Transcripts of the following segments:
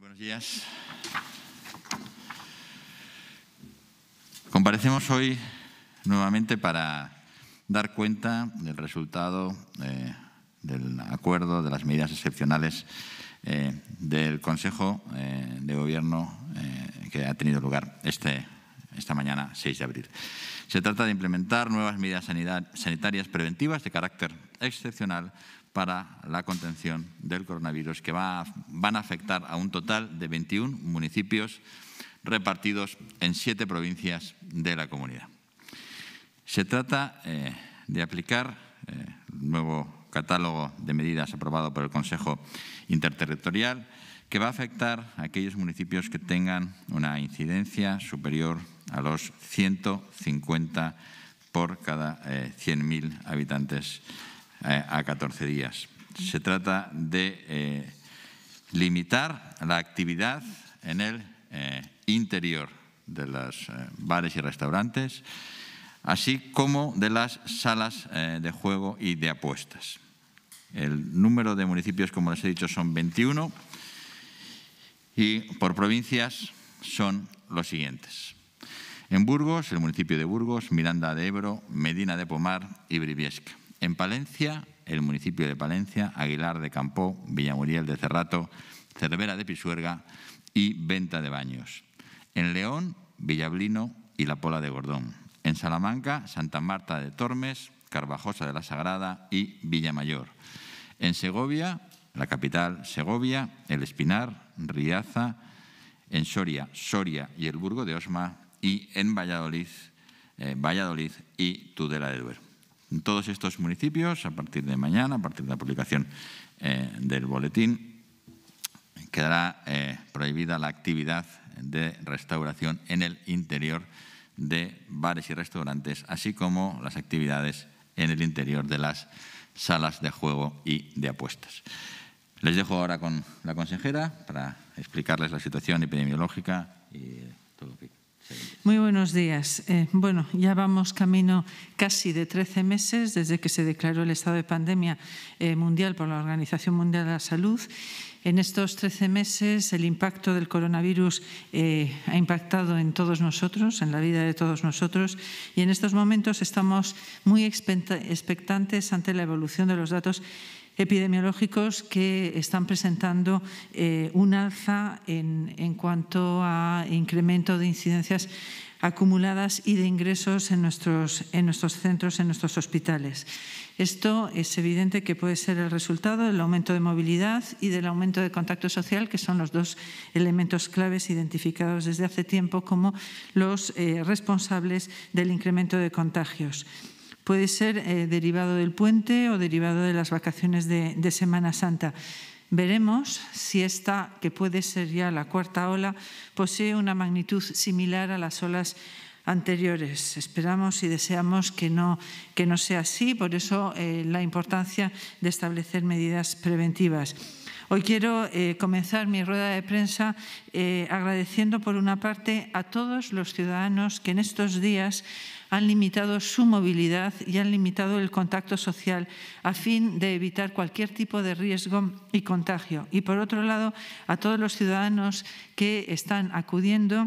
Buenos días. Comparecemos hoy nuevamente para dar cuenta del resultado eh, del acuerdo de las medidas excepcionales eh, del Consejo eh, de Gobierno que ha tenido lugar este, esta mañana 6 de abril. Se trata de implementar nuevas medidas sanitarias preventivas de carácter excepcional para la contención del coronavirus que van a afectar a un total de 21 municipios repartidos en siete provincias de la comunidad. Se trata eh, de aplicar eh, el nuevo catálogo de medidas aprobado por el Consejo Interterritorial que va a afectar a aquellos municipios que tengan una incidencia superior a los 150 por cada eh, 100.000 habitantes eh, a 14 días. Se trata de eh, limitar la actividad en el eh, interior de los eh, bares y restaurantes, así como de las salas eh, de juego y de apuestas. El número de municipios, como les he dicho, son 21 y por provincias son los siguientes. En Burgos, el municipio de Burgos, Miranda de Ebro, Medina de Pomar y Briviesca. En Palencia, el municipio de Palencia, Aguilar de Campó, Villamuriel de Cerrato, Cervera de Pisuerga y Venta de Baños. En León, Villablino y La Pola de Gordón. En Salamanca, Santa Marta de Tormes, Carvajosa de la Sagrada y Villamayor. En Segovia, la capital Segovia, El Espinar, Riaza, en Soria, Soria y el Burgo de Osma y en Valladolid, eh, Valladolid y Tudela de Duero. En todos estos municipios, a partir de mañana, a partir de la publicación eh, del boletín, quedará eh, prohibida la actividad de restauración en el interior de bares y restaurantes, así como las actividades en el interior de las salas de juego y de apuestas. Les dejo ahora con la consejera para explicarles la situación epidemiológica y todo lo que Muy buenos días. Eh, bueno, ya vamos camino casi de 13 meses desde que se declaró el estado de pandemia eh, mundial por la Organización Mundial de la Salud. En estos 13 meses el impacto del coronavirus eh, ha impactado en todos nosotros, en la vida de todos nosotros, y en estos momentos estamos muy expecta- expectantes ante la evolución de los datos epidemiológicos que están presentando eh, un alza en, en cuanto a incremento de incidencias acumuladas y de ingresos en nuestros, en nuestros centros, en nuestros hospitales. Esto es evidente que puede ser el resultado del aumento de movilidad y del aumento de contacto social, que son los dos elementos claves identificados desde hace tiempo como los eh, responsables del incremento de contagios. Puede ser eh, derivado del puente o derivado de las vacaciones de, Semana Santa. Veremos si esta, que puede ser ya la cuarta ola, posee una magnitud similar a las olas anteriores. Esperamos y deseamos que no, que no sea así, por eso eh, la importancia de establecer medidas preventivas. Hoy quiero eh, comenzar mi rueda de prensa agradeciendo, por una parte, a todos los ciudadanos que en estos días han limitado su movilidad y han limitado el contacto social a fin de evitar cualquier tipo de riesgo y contagio. Y, por otro lado, a todos los ciudadanos que están acudiendo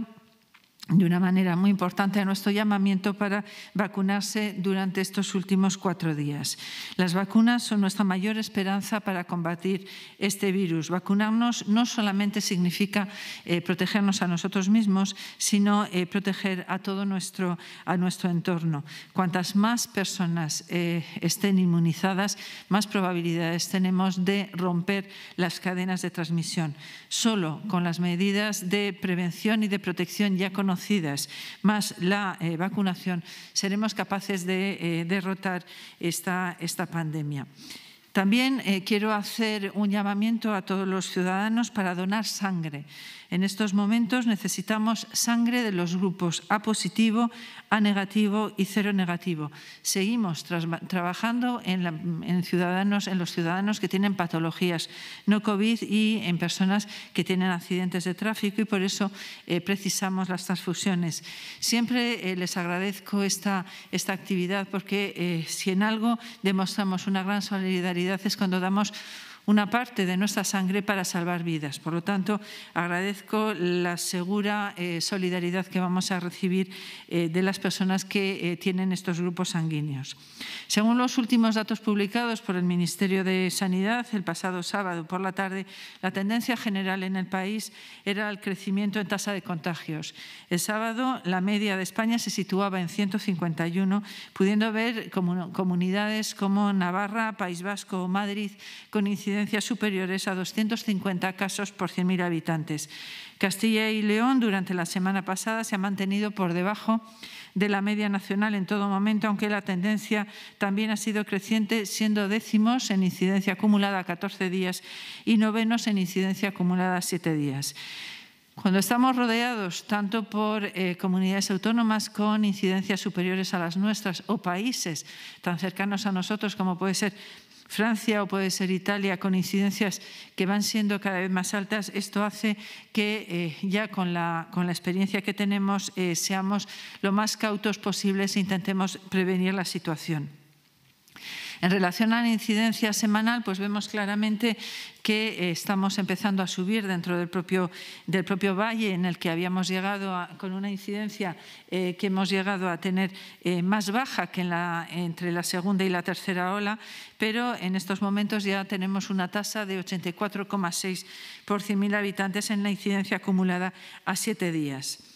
de una manera muy importante a nuestro llamamiento para vacunarse durante estos últimos cuatro días. Las vacunas son nuestra mayor esperanza para combatir este virus. Vacunarnos no solamente significa eh, protegernos a nosotros mismos, sino eh, proteger a todo nuestro, a nuestro entorno. Cuantas más personas eh, estén inmunizadas, más probabilidades tenemos de romper las cadenas de transmisión. Solo con las medidas de prevención y de protección ya conocidas más la eh, vacunación, seremos capaces de eh, derrotar esta, esta pandemia. También eh, quiero hacer un llamamiento a todos los ciudadanos para donar sangre. En estos momentos necesitamos sangre de los grupos A positivo, A negativo y cero negativo. Seguimos trabajando en, ciudadanos, en los ciudadanos que tienen patologías no COVID y en personas que tienen accidentes de tráfico y por eso eh, precisamos las transfusiones. Siempre eh, les agradezco esta, esta actividad porque eh, si en algo demostramos una gran solidaridad es cuando damos una parte de nuestra sangre para salvar vidas. Por lo tanto, agradezco la segura eh, solidaridad que vamos a recibir eh, de las personas que eh, tienen estos grupos sanguíneos. Según los últimos datos publicados por el Ministerio de Sanidad el pasado sábado por la tarde, la tendencia general en el país era el crecimiento en tasa de contagios. El sábado la media de España se situaba en 151, pudiendo ver comunidades como Navarra, País Vasco o Madrid con superiores a 250 casos por 100.000 habitantes. Castilla y León durante la semana pasada se ha mantenido por debajo de la media nacional en todo momento, aunque la tendencia también ha sido creciente, siendo décimos en incidencia acumulada a 14 días y novenos en incidencia acumulada a 7 días. Cuando estamos rodeados tanto por eh, comunidades autónomas con incidencias superiores a las nuestras o países tan cercanos a nosotros como puede ser Francia o puede ser Italia con incidencias que van siendo cada vez más altas, esto hace que eh, ya con la, con la, experiencia que tenemos eh, seamos lo más cautos posibles e intentemos prevenir la situación. En relación a la incidencia semanal, pues vemos claramente que eh, estamos empezando a subir dentro del propio, del propio valle en el que habíamos llegado con una incidencia eh, que hemos llegado a tener eh, más baja que la, entre la segunda y la tercera ola, pero en estos momentos ya tenemos una tasa de 84,6 por 100.000 habitantes en la incidencia acumulada a siete días.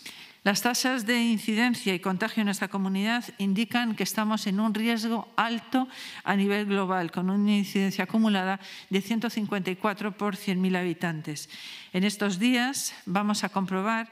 Las tasas de incidencia y contagio en nuestra comunidad indican que estamos en un riesgo alto a nivel global, con una incidencia acumulada de 154 por 100.000 habitantes. En estos días vamos a comprobar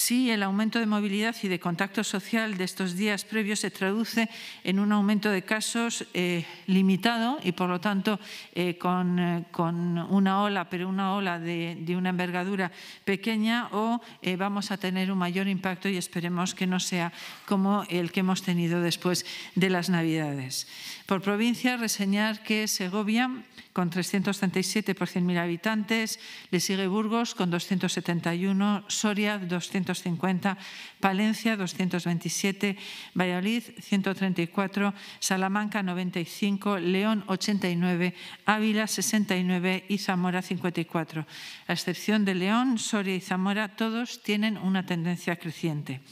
Sí, el aumento de movilidad y de contacto social de estos días previos se traduce en un aumento de casos eh, limitado y, por lo tanto, eh, con, eh, con, una ola, pero una ola de una envergadura pequeña o vamos a tener un mayor impacto y esperemos que no sea como el que hemos tenido después de las Navidades. Por provincia, reseñar que Segovia con 337 por 100.000 habitantes, le sigue Burgos con 271, Soria 250, Palencia 227, Valladolid 134, Salamanca 95, León 89, Ávila 69 y Zamora 54. A excepción de León, Soria y Zamora, todos tienen una tendencia creciente.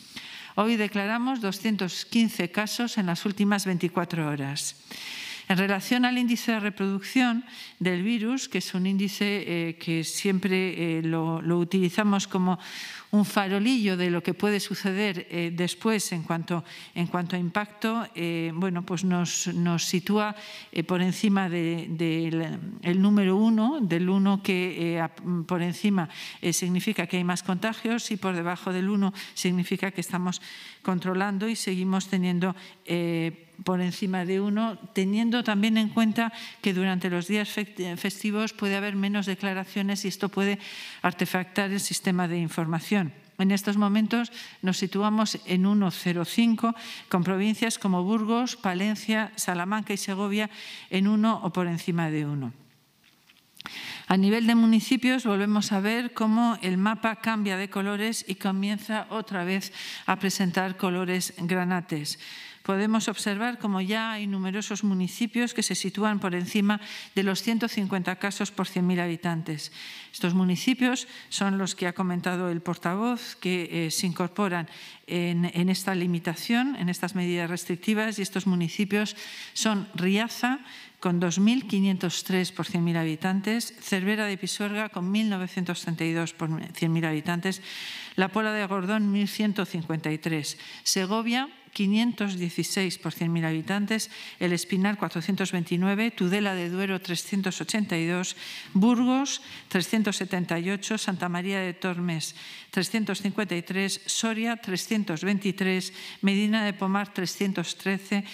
Hoy declaramos 215 casos en las últimas 24 horas. En relación al índice de reproducción del virus, que es un índice eh, que siempre eh, lo, utilizamos como un farolillo de lo que puede suceder eh, después en cuanto, en cuanto a impacto, bueno, pues nos, nos sitúa por encima del de, número uno, del uno que por encima significa que hay más contagios y por debajo del uno significa que estamos controlando y seguimos teniendo por encima de uno, teniendo también en cuenta que durante los días festivos puede haber menos declaraciones y esto puede artefactar el sistema de información. En estos momentos nos situamos en 1,05 con provincias como Burgos, Palencia, Salamanca y Segovia en 1 o por encima de 1. A nivel de municipios volvemos a ver cómo el mapa cambia de colores y comienza otra vez a presentar colores granates podemos observar como ya hay numerosos municipios que se sitúan por encima de los 150 casos por 100.000 habitantes. Estos municipios son los que ha comentado el portavoz, que eh, se incorporan en, en, esta limitación, en estas medidas restrictivas, y estos municipios son Riaza, con 2.503 por 100.000 habitantes, Cervera de Pisuerga con 1.932 por 100.000 habitantes, La Pola de Gordón 1.153, Segovia 516 por 100.000 habitantes, El Espinar 429, Tudela de Duero 382, Burgos 378, Santa María de Tormes 353, Soria 323, Medina de Pomar 313,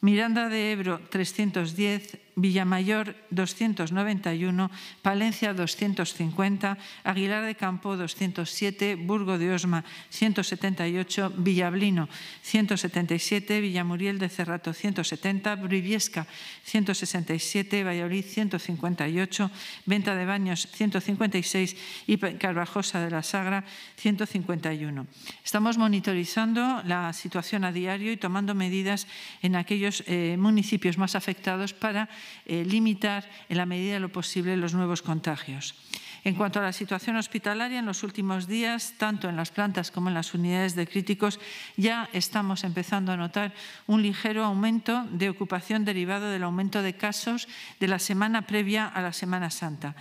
Miranda de Ebro 310, Villamayor 291, Palencia 250, Aguilar de Campo 207, Burgo de Osma 178, Villablino 177, Villamuriel de Cerrato 170, Briviesca 167, Valladolid 158, Venta de Baños 156 y Carvajosa de la Sagra 151. Estamos monitorizando la situación a diario y tomando medidas en aquellos eh, municipios más afectados para limitar en la medida de lo posible los nuevos contagios. En cuanto a la situación hospitalaria, en los últimos días, tanto en las plantas como en las unidades de críticos, ya estamos empezando a notar un ligero aumento de ocupación derivado del aumento de casos de la semana previa a la Semana Santa.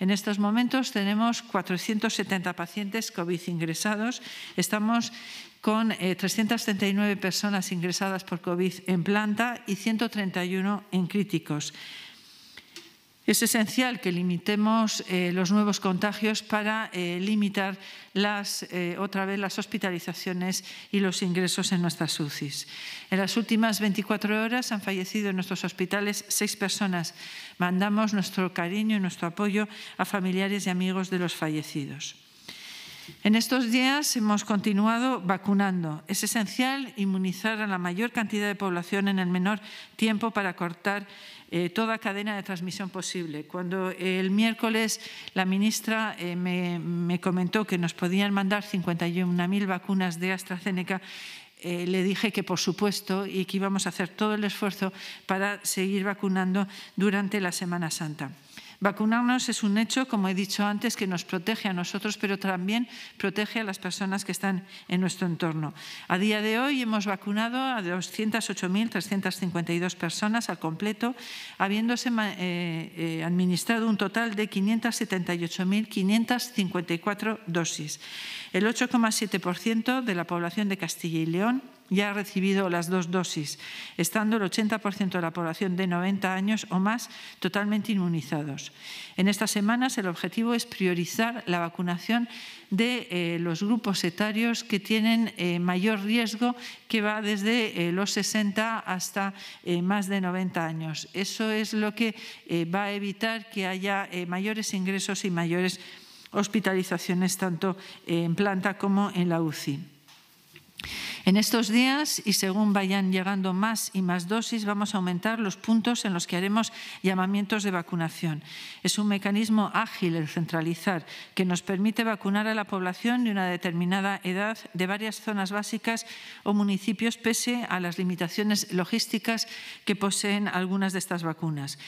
En estos momentos tenemos 470 pacientes COVID ingresados. Estamos con 339 eh, personas ingresadas por COVID en planta y 131 en críticos. Es esencial que limitemos eh, los nuevos contagios para eh, limitar las, eh, otra vez las hospitalizaciones y los ingresos en nuestras UCIs. En las últimas 24 horas han fallecido en nuestros hospitales seis personas. Mandamos nuestro cariño y nuestro apoyo a familiares y amigos de los fallecidos. En estos días hemos continuado vacunando. Es esencial inmunizar a la mayor cantidad de población en el menor tiempo para cortar eh, toda cadena de transmisión posible. Cuando el miércoles la ministra eh, me, comentó que nos podían mandar 51.000 vacunas de AstraZeneca, eh, le dije que por supuesto y que íbamos a hacer todo el esfuerzo para seguir vacunando durante la Semana Santa. Vacunarnos es un hecho, como he dicho antes, que nos protege a nosotros, pero también protege a las personas que están en nuestro entorno. A día de hoy hemos vacunado a 208.352 personas al completo, habiéndose eh, eh, administrado un total de 578.554 dosis. El 8,7% de la población de Castilla y León ya ha recibido las dos dosis, estando el 80% de la población de 90 años o más totalmente inmunizados. En estas semanas el objetivo es priorizar la vacunación de eh, los grupos etarios que tienen eh, mayor riesgo, que va desde eh, los 60 hasta más de 90 años. Eso es lo que va a evitar que haya mayores ingresos y mayores hospitalizaciones tanto en planta como en la UCI. En estos días, y según vayan llegando más y más dosis, vamos a aumentar los puntos en los que haremos llamamientos de vacunación. Es un mecanismo ágil el centralizar que nos permite vacunar a la población de una determinada edad de varias zonas básicas o municipios pese a las limitaciones logísticas que poseen algunas de estas vacunas.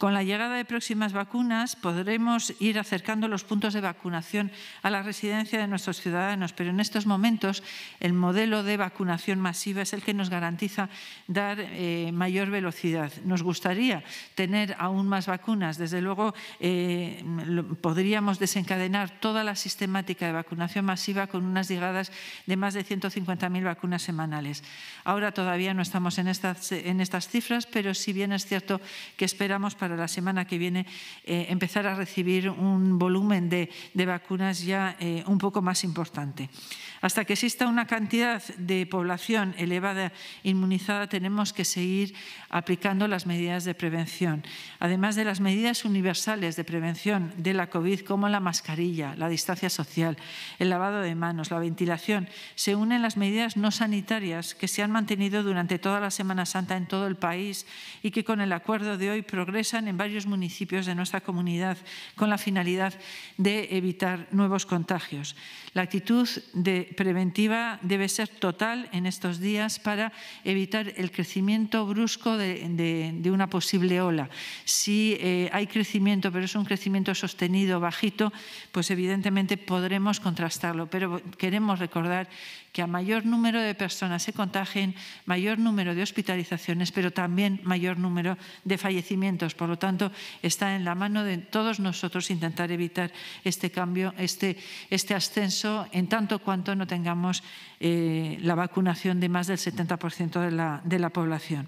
Con la llegada de próximas vacunas podremos ir acercando los puntos de vacunación a la residencia de nuestros ciudadanos, pero en estos momentos el modelo de vacunación masiva es el que nos garantiza dar eh, mayor velocidad. Nos gustaría tener aún más vacunas. Desde luego eh, podríamos desencadenar toda la sistemática de vacunación masiva con unas llegadas de más de 150.000 vacunas semanales. Ahora todavía no estamos en estas, en estas cifras, pero si bien es cierto que esperamos para la semana que viene eh, empezar a recibir un volumen de, vacunas ya eh, un poco más importante. Hasta que exista una cantidad de población elevada inmunizada, tenemos que seguir aplicando las medidas de prevención. Además de las medidas universales de prevención de la COVID, como la mascarilla, la distancia social, el lavado de manos, la ventilación, se unen las medidas no sanitarias que se han mantenido durante toda la Semana Santa en todo el país y que con el acuerdo de hoy progresan en varios municipios de nuestra comunidad con la finalidad de evitar nuevos contagios. La actitud preventiva debe ser total en estos días para evitar el crecimiento brusco de, una posible ola. Si eh, hay crecimiento, pero es un crecimiento sostenido, bajito, pues evidentemente podremos contrastarlo. Pero queremos recordar que a mayor número de personas se contagien, mayor número de hospitalizaciones, pero también mayor número de fallecimientos. Por lo tanto, está en la mano de todos nosotros intentar evitar este cambio, este, este ascenso, en tanto cuanto no tengamos eh, la vacunación de más del 70% de la, de la población.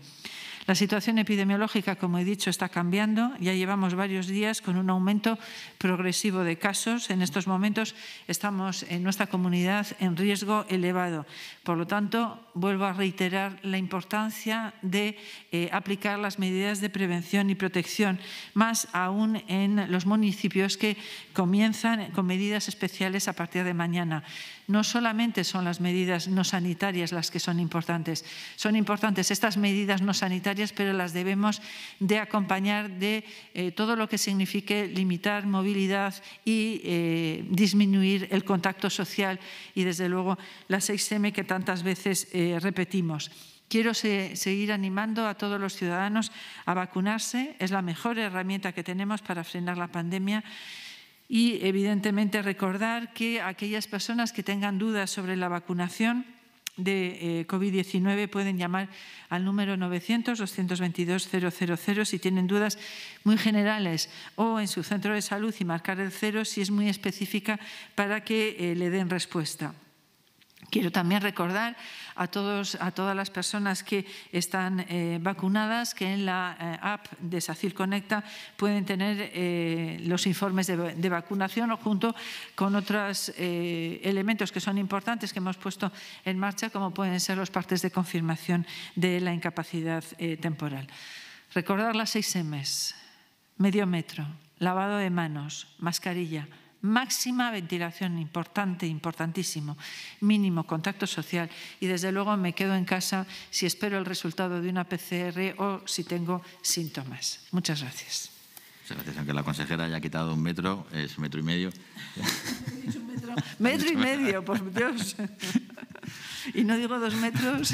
La situación epidemiológica, como he dicho, está cambiando. Ya llevamos varios días con un aumento progresivo de casos. En estos momentos estamos en nuestra comunidad en riesgo elevado. Por lo tanto, vuelvo a reiterar la importancia de eh, aplicar las medidas de prevención y protección, más aún en los municipios que comienzan con medidas especiales a partir de mañana no solamente son las medidas no sanitarias las que son importantes, son importantes estas medidas no sanitarias, pero las debemos de acompañar de eh, todo lo que signifique limitar movilidad y eh, disminuir el contacto social y, desde luego, la 6M que tantas veces eh, repetimos. Quiero seguir animando a todos los ciudadanos a vacunarse. Es la mejor herramienta que tenemos para frenar la pandemia. Y, evidentemente, recordar que aquellas personas que tengan dudas sobre la vacunación de eh, COVID-19 pueden llamar al número 900-222-000 si tienen dudas muy generales o en su centro de salud y marcar el cero si es muy específica para que eh, le den respuesta. Quiero también recordar a, todos, a todas las personas que están eh, vacunadas que en la eh, app de SACIL Conecta pueden tener eh, los informes de, de, vacunación junto con otros elementos que son importantes que hemos puesto en marcha, como pueden ser los partes de confirmación de la incapacidad temporal. Recordar las seis M's, medio metro, lavado de manos, mascarilla, máxima ventilación, importante, importantísimo, mínimo contacto social y desde luego me quedo en casa si espero el resultado de una PCR o si tengo síntomas. Muchas gracias. Muchas gracias. Aunque la consejera haya quitado un metro, es metro y medio. metro, metro y medio, por Dios. Y no digo dos metros.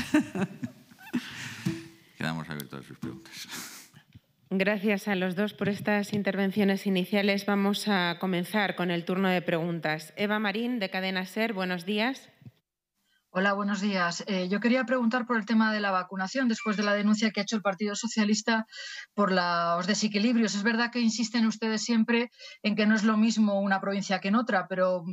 Quedamos abiertos a sus preguntas. Gracias a los dos por estas intervenciones iniciales. Vamos a comenzar con el turno de preguntas. Eva Marín, de Cadena Ser, buenos días. Hola, buenos días. Eh, yo quería preguntar por el tema de la vacunación después de la denuncia que ha hecho el Partido Socialista por los desequilibrios. Es verdad que insisten ustedes siempre en que no es lo mismo una provincia que en otra, pero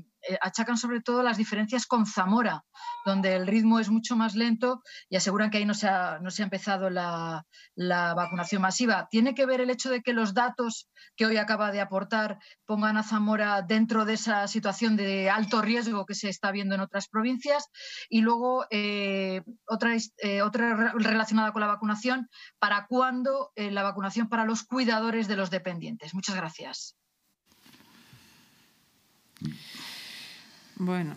achacan sobre todo las diferencias con Zamora, donde el ritmo es mucho más lento y aseguran que ahí no se ha, no se ha empezado la, vacunación masiva. ¿Tiene que ver el hecho de que los datos que hoy acaba de aportar pongan a Zamora dentro de esa situación de alto riesgo que se está viendo en otras provincias? Y luego, eh, otra, eh, otra relacionada con la vacunación, ¿para cuándo la vacunación para los cuidadores de los dependientes? Muchas gracias. Bueno,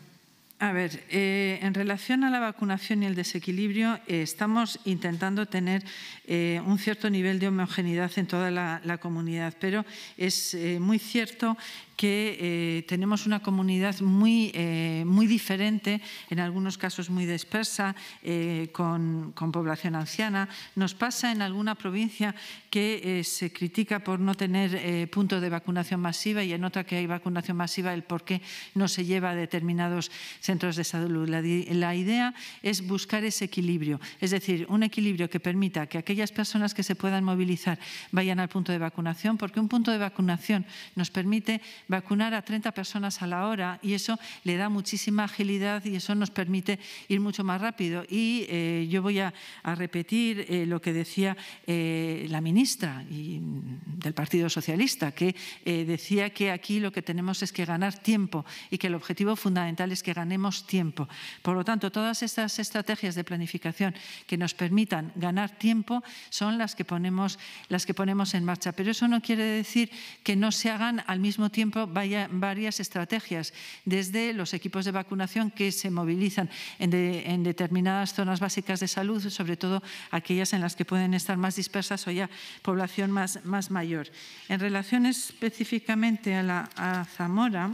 a ver, eh, en relación a la vacunación y el desequilibrio, eh, estamos intentando tener eh, un cierto nivel de homogeneidad en toda la, la comunidad, pero es muy cierto que eh, tenemos una comunidad muy, eh, muy diferente, en algunos casos muy dispersa, eh, con, población anciana. Nos pasa en alguna provincia que se critica por no tener punto de vacunación masiva y en otra que hay vacunación masiva el por qué no se lleva a determinados centros de salud. La, la idea es buscar ese equilibrio, es decir, un equilibrio que permita que aquellas personas que se puedan movilizar vayan al punto de vacunación, porque un punto de vacunación nos permite vacunar a 30 personas a la hora y eso le da muchísima agilidad y eso nos permite ir mucho más rápido. Y eh, yo voy a, repetir eh, lo que decía eh, la ministra del Partido Socialista, que decía que aquí lo que tenemos es que ganar tiempo y que el objetivo fundamental es que ganemos tiempo. Por lo tanto, todas estas estrategias de planificación que nos permitan ganar tiempo son las que ponemos, las que ponemos en marcha. Pero eso no quiere decir que no se hagan al mismo tiempo vaya, varias estrategias, desde los equipos de vacunación que se movilizan en, en, determinadas zonas básicas de salud, sobre todo aquellas en las que pueden estar más dispersas o ya población más, más mayor. En relación específicamente a, la, a Zamora,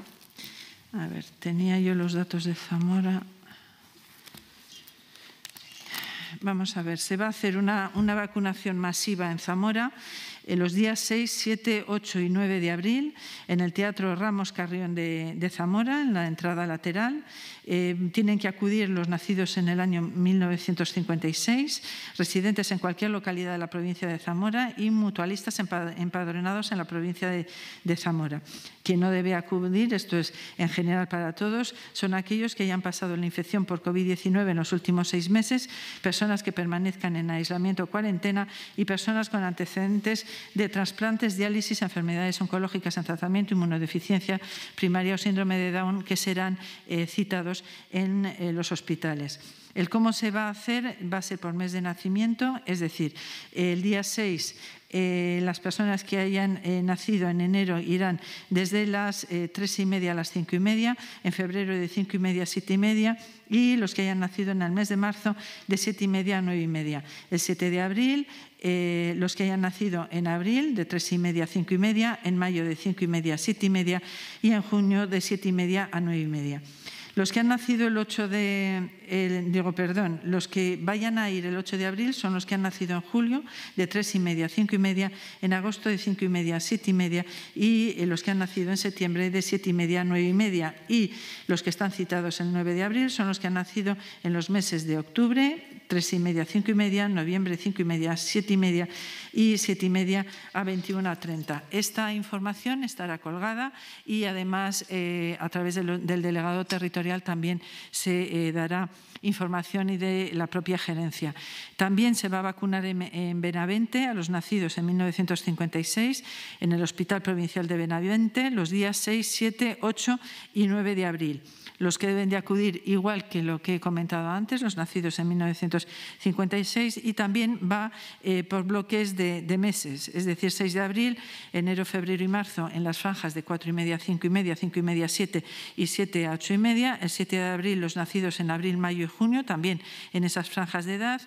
a ver, tenía yo los datos de Zamora. Vamos a ver, se va a hacer una, una vacunación masiva en Zamora en los días 6, 7, 8 y 9 de abril en el Teatro Ramos Carrión de, Zamora, en la entrada lateral. Eh, tienen que acudir los nacidos en el año 1956, residentes en cualquier localidad de la provincia de Zamora y mutualistas empadronados en la provincia de, de Zamora. Quien no debe acudir, esto es en general para todos, son aquellos que hayan pasado la infección por COVID-19 en los últimos seis meses, personas que permanezcan en aislamiento o cuarentena y personas con antecedentes de trasplantes, diálisis, enfermedades oncológicas en tratamiento, inmunodeficiencia primaria o síndrome de Down que serán eh, citados en eh, los hospitales. El cómo se va a hacer va a ser por mes de nacimiento, es decir, el día 6 eh, las personas que hayan nacido en enero irán desde las tres y media a las cinco y media, en febrero de cinco y media a siete y media y los que hayan nacido en el mes de marzo de siete y media a nueve y media. El 7 de abril eh, los que hayan nacido en abril de tres y media a cinco y media, en mayo de cinco y media a siete y media y en junio de siete y media a nueve y media. Los que han nacido el 8 de, digo, perdón, los que vayan a ir el 8 de abril son los que han nacido en julio de 3 y media a 5 y media, en agosto de 5 y media a 7 y media y eh, los que han nacido en septiembre de 7 y media a 9 y media. Y los que están citados el 9 de abril son los que han nacido en los meses de octubre, 3 y media 5 y media, noviembre 5 y media 7 y media y 7 y media a 21 a 30. Esta información estará colgada y además eh, a través del delegado territorial también se eh, dará información y de la propia gerencia. También se va a vacunar en, en, Benavente a los nacidos en 1956 en el Hospital Provincial de Benavente los días 6, 7, 8 y 9 de abril los que deben de acudir, igual que lo que he comentado antes, los nacidos en 1956, y también va eh, por bloques de, meses, es decir, 6 de abril, enero, febrero y marzo en las franjas de 4 y media a 5 y media, 5 y media a 7 y 7 a 8 y media, el 7 de abril los nacidos en abril, mayo y junio, también en esas franjas de edad,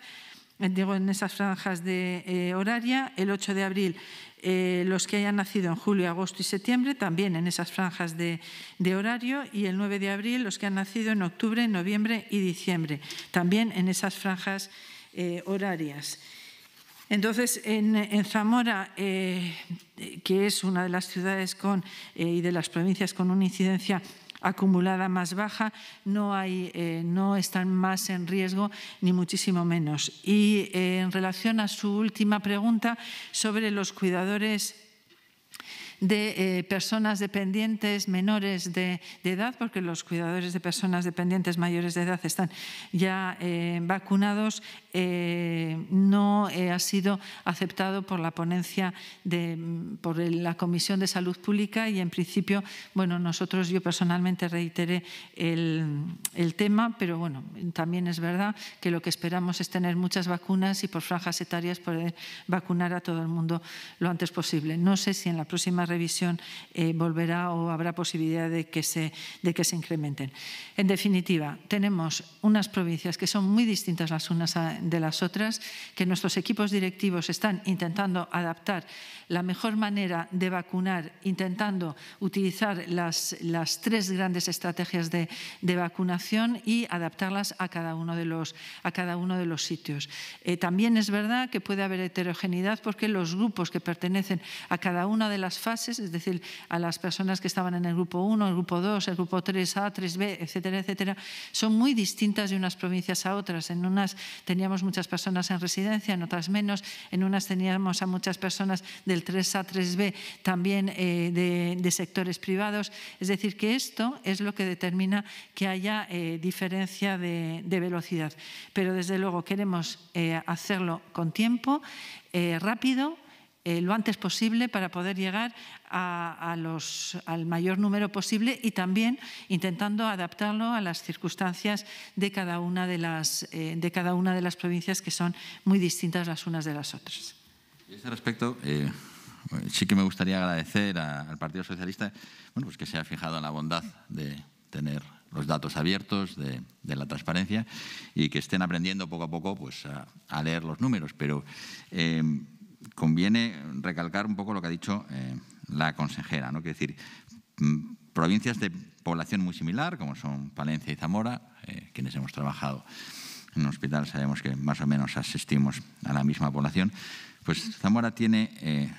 digo, en esas franjas de eh, horaria, el 8 de abril eh, los que hayan nacido en julio, agosto y septiembre, también en esas franjas de, horario, y el 9 de abril los que han nacido en octubre, noviembre y diciembre, también en esas franjas eh, horarias. Entonces, en, Zamora, que es una de las ciudades con, y de las provincias con una incidencia acumulada más baja, no, hay, eh, no están más en riesgo ni muchísimo menos. Y eh, en relación a su última pregunta sobre los cuidadores de eh, personas dependientes menores de, edad, porque los cuidadores de personas dependientes mayores de edad están ya eh, vacunados, eh, no ha sido aceptado por la ponencia de, por la Comisión de Salud Pública y en principio, bueno, nosotros yo personalmente reiteré el, el tema, pero bueno, también es verdad que lo que esperamos es tener muchas vacunas y por franjas etarias poder vacunar a todo el mundo lo antes posible. No sé si en la próxima revisión eh, volverá o habrá posibilidad de que, se, de que se incrementen. En definitiva, tenemos unas provincias que son muy distintas las unas de las otras, que nuestros equipos directivos están intentando adaptar la mejor manera de vacunar, intentando utilizar las, las tres grandes estrategias de, de, vacunación y adaptarlas a cada uno de los, a cada uno de los sitios. Eh, también es verdad que puede haber heterogeneidad porque los grupos que pertenecen a cada una de las fases, es decir, a las personas que estaban en el grupo 1, el grupo 2, el grupo 3A, 3B, etcétera, etcétera, son muy distintas de unas provincias a otras. En unas teníamos muchas personas en residencia, en otras menos, en unas teníamos a muchas personas del del 3A, 3B, también eh, de, sectores privados. Es decir, que esto es lo que determina que haya eh, diferencia de, velocidad. Pero desde luego queremos eh, hacerlo con tiempo, rápido, lo antes posible para poder llegar a, los, al mayor número posible y también intentando adaptarlo a las circunstancias de cada una de las, de cada una de las provincias que son muy distintas las unas de las otras. Y a ese respecto, eh, sí que me gustaría agradecer al Partido Socialista bueno, pues que se ha fijado en la bondad de tener los datos abiertos, de, la transparencia y que estén aprendiendo poco a poco pues, a, leer los números. Pero eh, conviene recalcar un poco lo que ha dicho eh, la consejera, ¿no? que decir, mm, provincias de población muy similar, como son Palencia y Zamora, quienes hemos trabajado en un hospital sabemos que más o menos asistimos a la misma población, pues Zamora tiene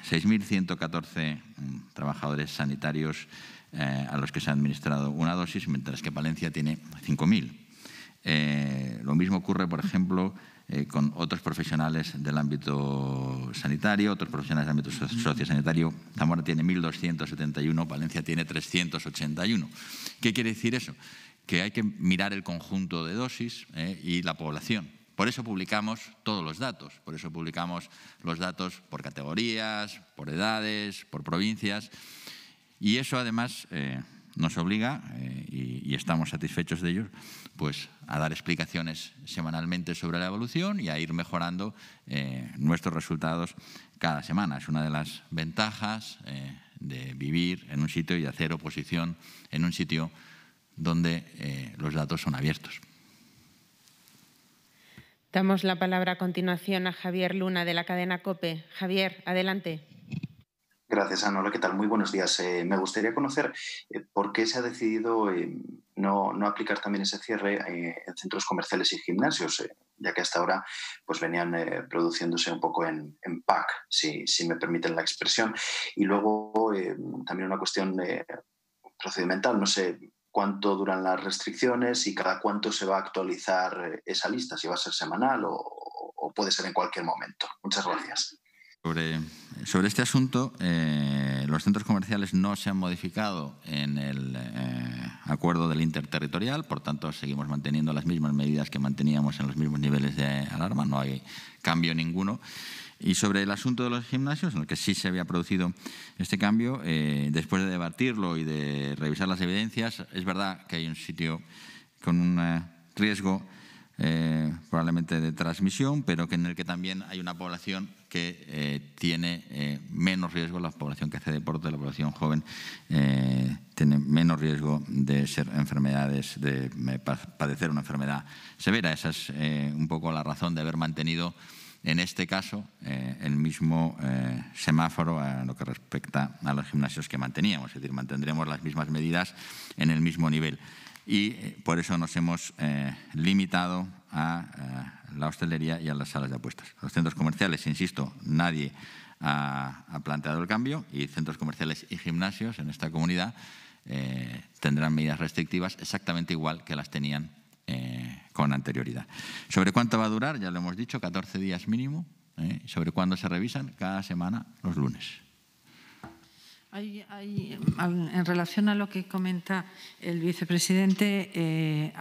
6.114 eh, mm, trabajadores sanitarios eh, a los que se ha administrado una dosis, mientras que Palencia tiene 5.000. Eh, lo mismo ocurre, por ejemplo, con otros profesionales del ámbito sanitario, otros profesionales del ámbito sociosanitario. Zamora tiene 1.271, Palencia tiene 381. ¿Qué quiere decir eso? Que hay que mirar el conjunto de dosis y la población. Por eso publicamos todos los datos, por eso publicamos los datos por categorías, por edades, por provincias. Y eso además eh, nos obliga, eh, y, estamos satisfechos de ello, pues a dar explicaciones semanalmente sobre la evolución y a ir mejorando eh, nuestros resultados cada semana. Es una de las ventajas de vivir en un sitio y hacer oposición en un sitio donde los datos son abiertos. Damos la palabra a continuación a Javier Luna de la cadena COPE. Javier, adelante. Gracias, Ana. Hola, ¿qué tal? Muy buenos días. Eh, me gustaría conocer eh, por qué se ha decidido eh, no, no aplicar también ese cierre en centros comerciales y gimnasios, ya que hasta ahora pues venían produciéndose un poco en, en pack, si, si, me permiten la expresión. Y luego también una cuestión procedimental, no sé cuánto duran las restricciones y cada cuánto se va a actualizar esa lista, si va a ser semanal o, puede ser en cualquier momento. Muchas gracias. Sobre este asunto, eh, los centros comerciales no se han modificado en el eh, acuerdo del interterritorial, por tanto seguimos manteniendo las mismas medidas que manteníamos en los mismos niveles de alarma, no hay cambio ninguno. Y sobre el asunto de los gimnasios, en el que sí se había producido este cambio, eh, después de debatirlo y de revisar las evidencias, es verdad que hay un sitio con un riesgo eh, probablemente de transmisión, pero que en el que también hay una población que tiene menos riesgo, la población que hace deporte, la población joven, tiene menos riesgo de ser enfermedades, de padecer una enfermedad severa. Esa es un poco la razón de haber mantenido en este caso, eh, el mismo eh, semáforo a lo que respecta a los gimnasios que manteníamos, es decir, mantendremos las mismas medidas en el mismo nivel. Y eh, por eso nos hemos limitado a la hostelería y a las salas de apuestas. Los centros comerciales, insisto, nadie ha, planteado el cambio y centros comerciales y gimnasios en esta comunidad tendrán medidas restrictivas exactamente igual que las tenían eh, con anterioridad. ¿Sobre cuánto va a durar? Ya lo hemos dicho, 14 días mínimo. ¿eh? ¿Sobre cuándo se revisan? Cada semana, los lunes. Hay, en relación a lo que comenta el vicepresidente, eh,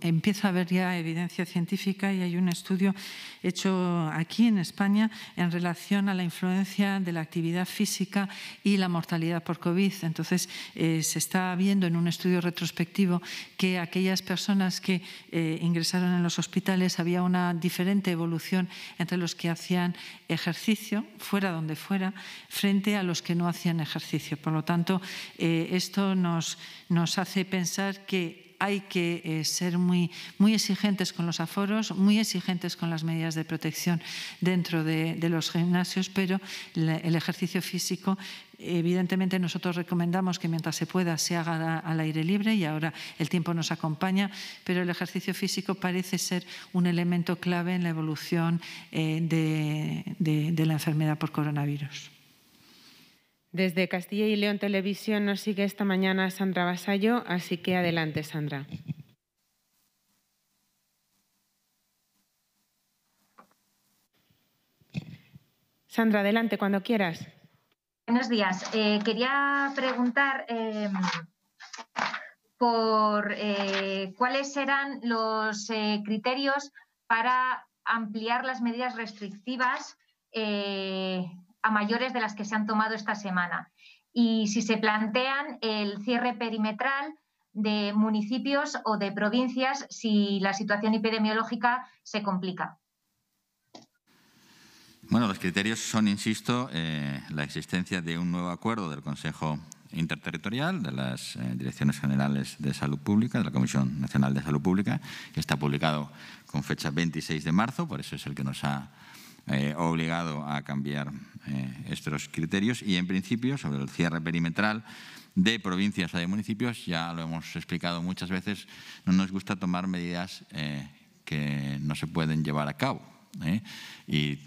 empieza a haber ya evidencia científica y hay un estudio hecho aquí en España en relación a la influencia de la actividad física y la mortalidad por COVID. Entonces, eh, se está viendo en un estudio retrospectivo que aquellas personas que eh, ingresaron en los hospitales había una diferente evolución entre los que hacían ejercicio, fuera donde fuera, frente a los que no hacían ejercicio. Por lo tanto, eh, esto nos, nos hace pensar que hay que eh, ser muy, muy exigentes con los aforos, muy exigentes con las medidas de protección dentro de, los gimnasios, pero el ejercicio físico Evidentemente nosotros recomendamos que mientras se pueda se haga al aire libre y ahora el tiempo nos acompaña, pero el ejercicio físico parece ser un elemento clave en la evolución eh, de la enfermedad por coronavirus. Desde Castilla y León Televisión nos sigue esta mañana Sandra Basallo, así que adelante, Sandra. Sandra, adelante cuando quieras. Buenos días. Eh, quería preguntar em, por eh, cuáles serán los eh, criterios para ampliar las medidas restrictivas a mayores de las que se han tomado esta semana. Y si se plantean el cierre perimetral de municipios o de provincias si la situación epidemiológica se complica. Bueno, los criterios son, insisto, eh, la existencia de un nuevo acuerdo del Consejo Interterritorial de las eh, Direcciones Generales de Salud Pública, de la Comisión Nacional de Salud Pública, que está publicado con fecha 26 de marzo, por eso es el que nos ha eh, obligado a cambiar eh, estos criterios y, en principio, sobre el cierre perimetral de provincias o de municipios, ya lo hemos explicado muchas veces, no nos gusta tomar medidas eh, que no se pueden llevar a cabo. Y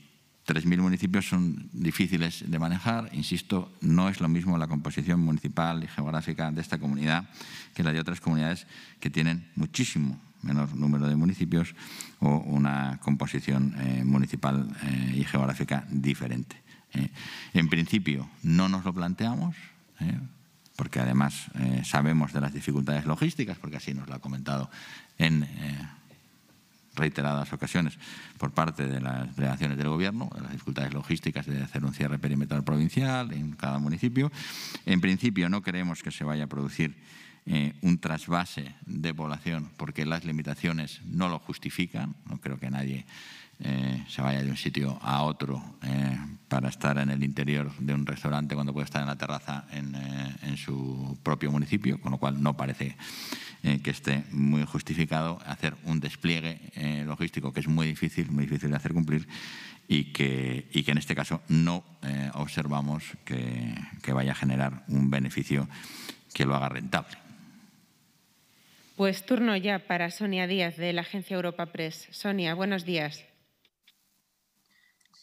3.000 municipios son difíciles de manejar. Insisto, no es lo mismo la composición municipal y geográfica de esta comunidad que la de otras comunidades que tienen muchísimo menor número de municipios o una composición eh, municipal eh, y geográfica diferente. Eh. En principio no nos lo planteamos, porque además sabemos de las dificultades logísticas, porque así nos lo ha comentado en reiteradas ocasiones por parte de las delegaciones del Gobierno, las dificultades logísticas de hacer un cierre perimetral provincial en cada municipio. En principio no creemos que se vaya a producir eh, un trasvase de población porque las limitaciones no lo justifican. No creo que nadie eh, se vaya de un sitio a otro eh, para estar en el interior de un restaurante cuando puede estar en la terraza en, en su propio municipio, con lo cual no parece que esté muy justificado hacer un despliegue logístico que es muy difícil, muy difícil de hacer cumplir y que, y que en este caso no observamos que, que vaya a generar un beneficio que lo haga rentable. Pues turno ya para Sonia Díaz de la agencia Europa Press. Sonia, buenos días.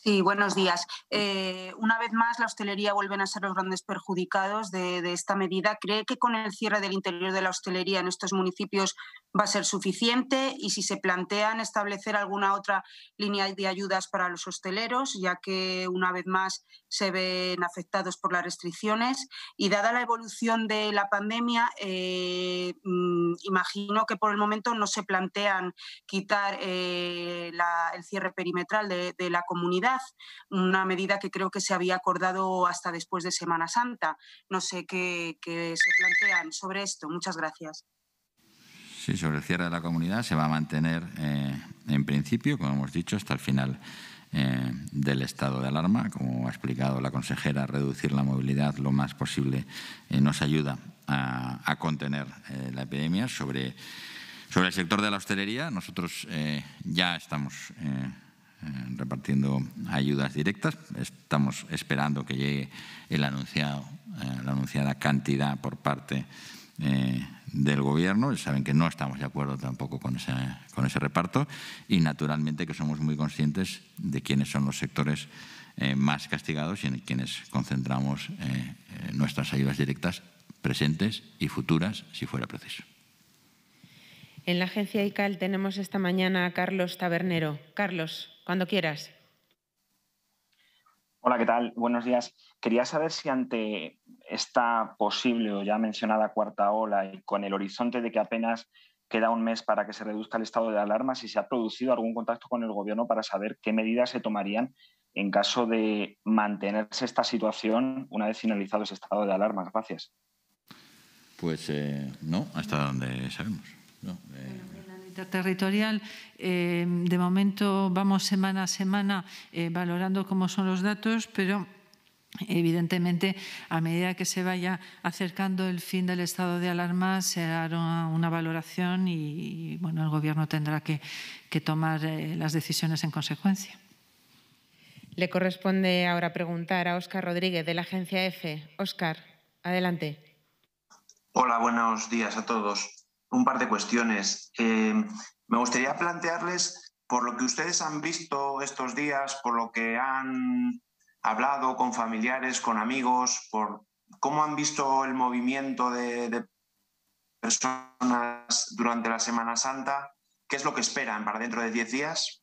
Sí, buenos días. Eh, una vez más, la hostelería vuelven a ser los grandes perjudicados de, esta medida. ¿Cree que con el cierre del interior de la hostelería en estos municipios va a ser suficiente? Y si se plantean establecer alguna otra línea de ayudas para los hosteleros, ya que una vez más se ven afectados por las restricciones. Y dada la evolución de la pandemia, eh, mm, imagino que por el momento no se plantean quitar eh, el cierre perimetral de la comunidad una medida que creo que se había acordado hasta después de Semana Santa. No sé qué, se plantean sobre esto. Muchas gracias. Sí, sobre el cierre de la comunidad se va a mantener eh, en principio, como hemos dicho, hasta el final eh, del estado de alarma. Como ha explicado la consejera, reducir la movilidad lo más posible eh, nos ayuda a, contener la epidemia. Sobre, sobre el sector de la hostelería, nosotros ya estamos eh, repartiendo ayudas directas. Estamos esperando que llegue el anunciado, eh, la anunciada cantidad por parte eh, del Gobierno. Saben que no estamos de acuerdo tampoco con ese, con ese reparto y, naturalmente, que somos muy conscientes de quiénes son los sectores más castigados y en quienes concentramos nuestras ayudas directas presentes y futuras, si fuera preciso. En la agencia ICAL tenemos esta mañana a Carlos Tabernero. Carlos, cuando quieras. Hola, ¿qué tal? Buenos días. Quería saber si ante esta posible o ya mencionada cuarta ola y con el horizonte de que apenas queda un mes para que se reduzca el estado de alarma, si se ha producido algún contacto con el Gobierno para saber qué medidas se tomarían en caso de mantenerse esta situación una vez finalizado ese estado de alarma. Gracias. Pues eh, no, hasta donde sabemos. No, eh, territorial, eh, de momento vamos semana a semana eh, valorando cómo son los datos, pero Evidentemente, a medida que se vaya acercando el fin del estado de alarma, se hará una, valoración y bueno, el Gobierno tendrá que, tomar eh, las decisiones en consecuencia. Le corresponde ahora preguntar a Óscar Rodríguez de la agencia EFE. Óscar, adelante. Hola, buenos días a todos un par de cuestiones. Eh, me gustaría plantearles, por lo que ustedes han visto estos días, por lo que han hablado con familiares, con amigos, por cómo han visto el movimiento de, personas durante la Semana Santa, qué es lo que esperan para dentro de 10 días.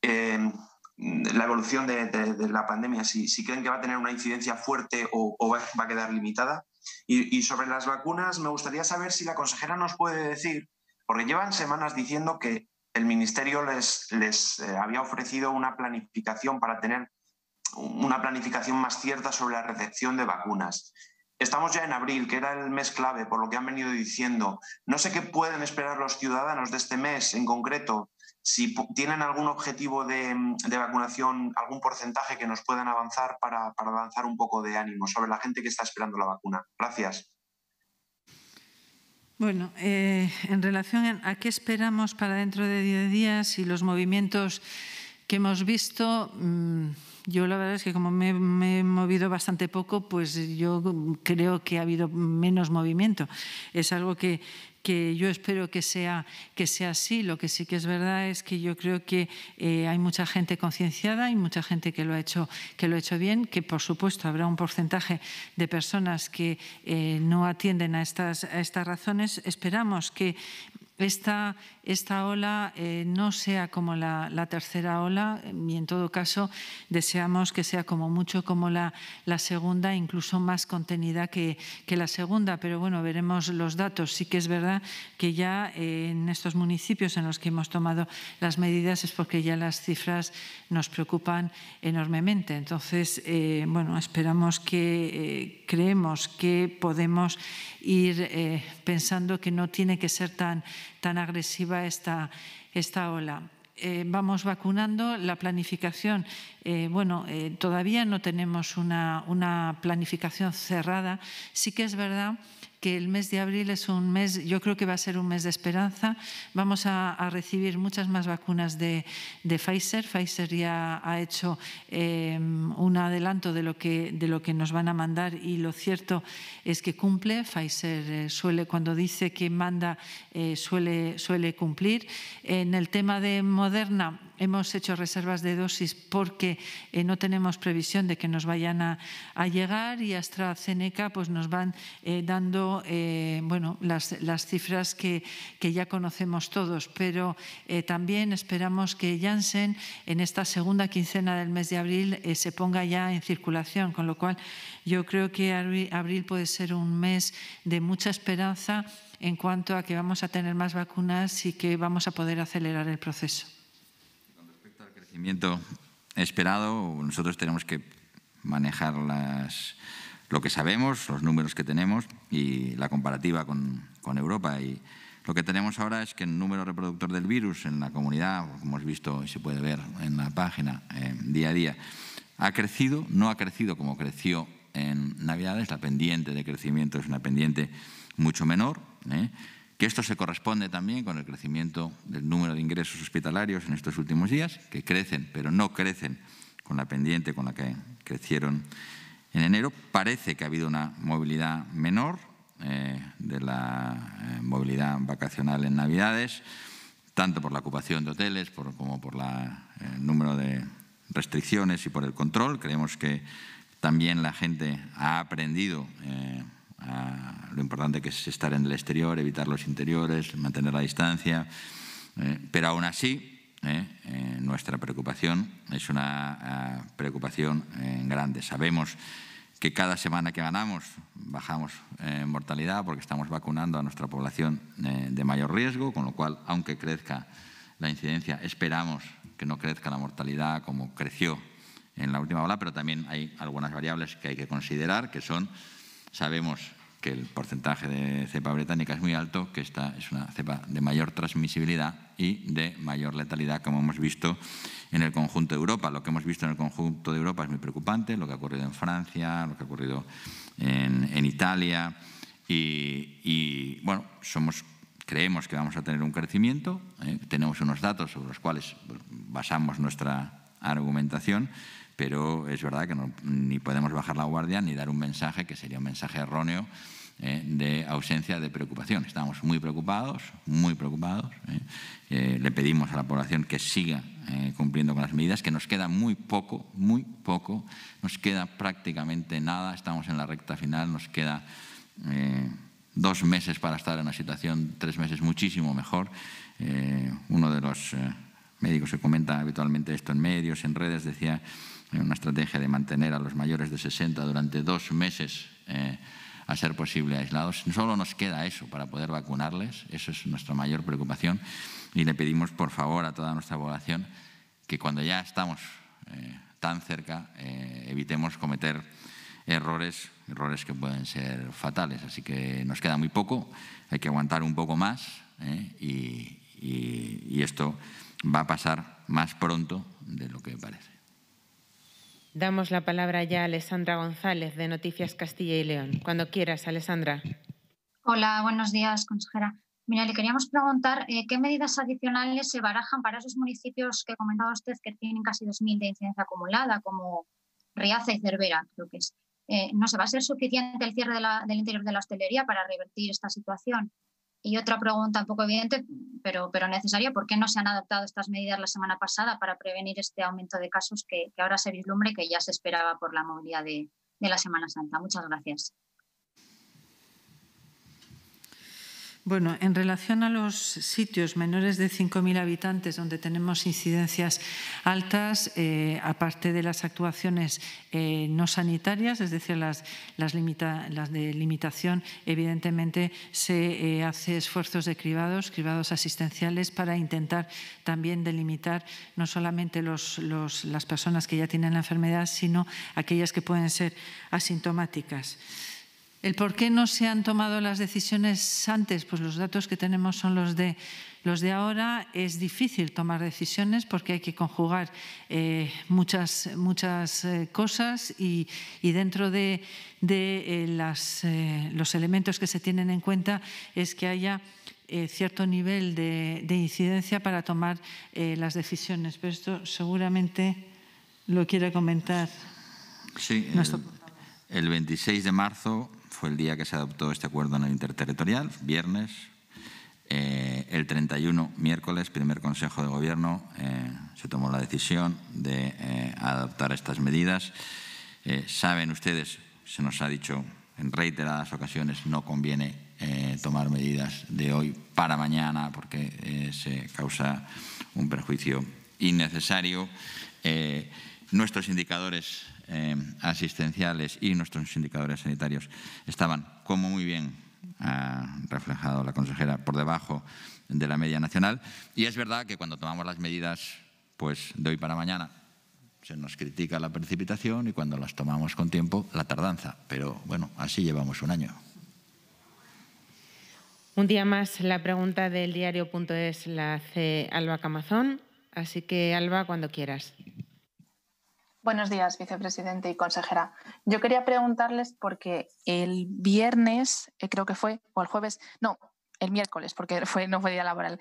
Eh, la evolución de, la pandemia, si, creen que va a tener una incidencia fuerte o, va, a quedar limitada. Y, sobre las vacunas, me gustaría saber si la consejera nos puede decir, porque llevan semanas diciendo que el Ministerio les, les eh, había ofrecido una planificación para tener una planificación más cierta sobre la recepción de vacunas. Estamos ya en abril, que era el mes clave, por lo que han venido diciendo. No sé qué pueden esperar los ciudadanos de este mes en concreto si tienen algún objetivo de, vacunación, algún porcentaje que nos puedan avanzar para, para lanzar un poco de ánimo sobre la gente que está esperando la vacuna. Gracias. Bueno, eh, en relación a qué esperamos para dentro de 10 días y los movimientos que hemos visto, mm, yo la verdad es que como me, he movido bastante poco, pues yo creo que ha habido menos movimiento. Es algo que, que yo espero que sea, que sea así. Lo que sí que es verdad es que yo creo que eh, hay mucha gente concienciada y mucha gente que lo, ha hecho, que lo ha hecho bien, que por supuesto habrá un porcentaje de personas que eh, no atienden a estas, a estas razones. Esperamos que esta, esta ola eh, no sea como la, tercera ola y en todo caso deseamos que sea como mucho como la, segunda, incluso más contenida que, que, la segunda. Pero bueno, veremos los datos. Sí que es verdad que ya eh, en estos municipios en los que hemos tomado las medidas es porque ya las cifras nos preocupan enormemente. Entonces, eh, bueno, esperamos que creemos que podemos ir pensando que no tiene que ser tan tan agresiva esta, esta ola. Eh, vamos vacunando. La planificación, eh, bueno, eh, todavía no tenemos una, una, planificación cerrada. Sí que es verdad el mes de abril es un mes, yo creo que va a ser un mes de esperanza. Vamos a, recibir muchas más vacunas de, Pfizer. Pfizer ya ha hecho em, un adelanto de lo, que, de lo que nos van a mandar y lo cierto es que cumple. Pfizer eh, suele, cuando dice que manda, eh, suele, suele cumplir. En el tema de Moderna, hemos hecho reservas de dosis porque eh, no tenemos previsión de que nos vayan a, llegar y AstraZeneca pues nos van eh, dando eh, bueno, las, las cifras que, que, ya conocemos todos, pero también esperamos que Janssen en esta segunda quincena del mes de abril se ponga ya en circulación, con lo cual yo creo que abril puede ser un mes de mucha esperanza en cuanto a que vamos a tener más vacunas y que vamos a poder acelerar el proceso crecimiento esperado, nosotros tenemos que manejar las, lo que sabemos, los números que tenemos y la comparativa con, con, Europa. Y lo que tenemos ahora es que el número reproductor del virus en la comunidad, como hemos visto y se puede ver en la página eh, día a día, ha crecido, no ha crecido como creció en Navidades, la pendiente de crecimiento es una pendiente mucho menor. ¿eh? Que esto se corresponde también con el crecimiento del número de ingresos hospitalarios en estos últimos días, que crecen, pero no crecen con la pendiente con la que crecieron en enero. Parece que ha habido una movilidad menor eh, de la eh, movilidad vacacional en Navidades, tanto por la ocupación de hoteles como por el número de restricciones y por el control. Creemos que también la gente ha aprendido eh, lo importante que es estar en el exterior, evitar los interiores, mantener la distancia. Eh, pero aún así, eh, eh, nuestra preocupación es una preocupación grande. Sabemos que cada semana que ganamos bajamos mortalidad porque estamos vacunando a nuestra población de mayor riesgo, con lo cual, aunque crezca la incidencia, esperamos que no crezca la mortalidad como creció en la última ola, pero también hay algunas variables que hay que considerar, que son Sabemos que el porcentaje de cepa británica es muy alto, que esta es una cepa de mayor transmisibilidad y de mayor letalidad, como hemos visto en el conjunto de Europa. Lo que hemos visto en el conjunto de Europa es muy preocupante, lo que ha ocurrido en Francia, lo que ha ocurrido en, Italia. Y, bueno, somos, creemos que vamos a tener un crecimiento, ¿eh? tenemos unos datos sobre los cuales basamos nuestra argumentación pero es verdad que ni podemos bajar la guardia ni dar un mensaje que sería un mensaje erróneo eh, de ausencia de preocupación. Estamos muy preocupados, muy preocupados. Eh. Eh, le pedimos a la población que siga cumpliendo con las medidas, que nos queda muy poco, muy poco, nos queda prácticamente nada, estamos en la recta final, nos queda dos meses para estar en una situación, tres meses muchísimo mejor. uno de los médicos que comenta habitualmente esto en medios, en redes, decía una estrategia de mantener a los mayores de 60 durante dos meses eh, a ser posible aislados. Solo nos queda eso para poder vacunarles, eso es nuestra mayor preocupación y le pedimos por favor a toda nuestra población que cuando ya estamos eh, tan cerca eh, evitemos cometer errores, errores que pueden ser fatales. Así que nos queda muy poco, hay que aguantar un poco más y esto va a pasar más pronto de lo que parece. Damos la palabra ya a Alessandra González de Noticias Castilla y León. Cuando quieras, Alessandra. Hola, buenos días, consejera. Mira, le queríamos preguntar eh, qué medidas adicionales se barajan para esos municipios que comentaba usted que tienen casi 2.000 de incidencia acumulada, como Riaza y Cervera, creo que es. Eh, ¿No se va a ser suficiente el cierre del interior de la hostelería para revertir esta situación? Y otra pregunta un poco evidente, pero, pero necesaria, ¿por qué no se han adoptado estas medidas la semana pasada para prevenir este aumento de casos que, ahora se vislumbre que ya se esperaba por la movilidad de la Semana Santa? Muchas gracias. Bueno, en relación a los sitios menores de 5.000 habitantes donde tenemos incidencias altas, eh, aparte de las actuaciones eh, no sanitarias, es decir, las, las, de limitación, evidentemente se eh, hace esfuerzos de cribados, cribados asistenciales, para intentar también delimitar no solamente los, las personas que ya tienen la enfermedad, sino aquellas que pueden ser asintomáticas. ¿El por qué no se han tomado las decisiones antes? Pues los datos que tenemos son los de, los de ahora. Es difícil tomar decisiones porque hay que conjugar eh, muchas, muchas eh, cosas y, dentro de, de las, los elementos que se tienen en cuenta es que haya cierto nivel de, de, incidencia para tomar las decisiones. Pero esto seguramente lo quiere comentar. Sí, el, el 26 de marzo fue el día que se adoptó este acuerdo en el interterritorial, viernes. Eh, el 31, miércoles, primer Consejo de Gobierno, eh, se tomó la decisión de eh, adoptar estas medidas. saben ustedes, se nos ha dicho en reiteradas ocasiones, no conviene tomar medidas de hoy para mañana porque se causa un perjuicio innecesario. nuestros indicadores eh, asistenciales y nuestros indicadores sanitarios estaban, como muy bien ha reflejado la consejera, por debajo de la media nacional. Y es verdad que cuando tomamos las medidas pues, de hoy para mañana, se nos critica la precipitación y cuando las tomamos con tiempo, la tardanza. Pero bueno, así llevamos un año. Un día más la pregunta del diario.es la hace Alba Camazón. Así que, Alba, cuando quieras. Buenos días, vicepresidente y consejera. Yo quería preguntarles porque el viernes, eh, creo que fue, o el jueves, no, el miércoles, porque fue, no fue día laboral,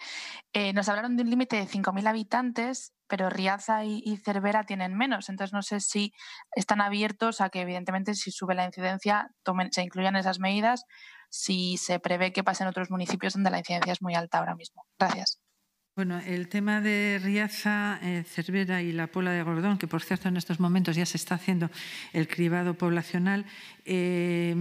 eh, nos hablaron de un límite de 5.000 habitantes, pero Riaza y, Cervera tienen menos. Entonces, no sé si están abiertos a que, evidentemente, si sube la incidencia, se incluyan esas medidas, si se prevé que pasen otros municipios donde la incidencia es muy alta ahora mismo. Gracias. Bueno, el tema de Riaza, eh, Cervera y la Pola de Gordón, que por cierto en estos momentos ya se está haciendo el cribado poblacional, eh,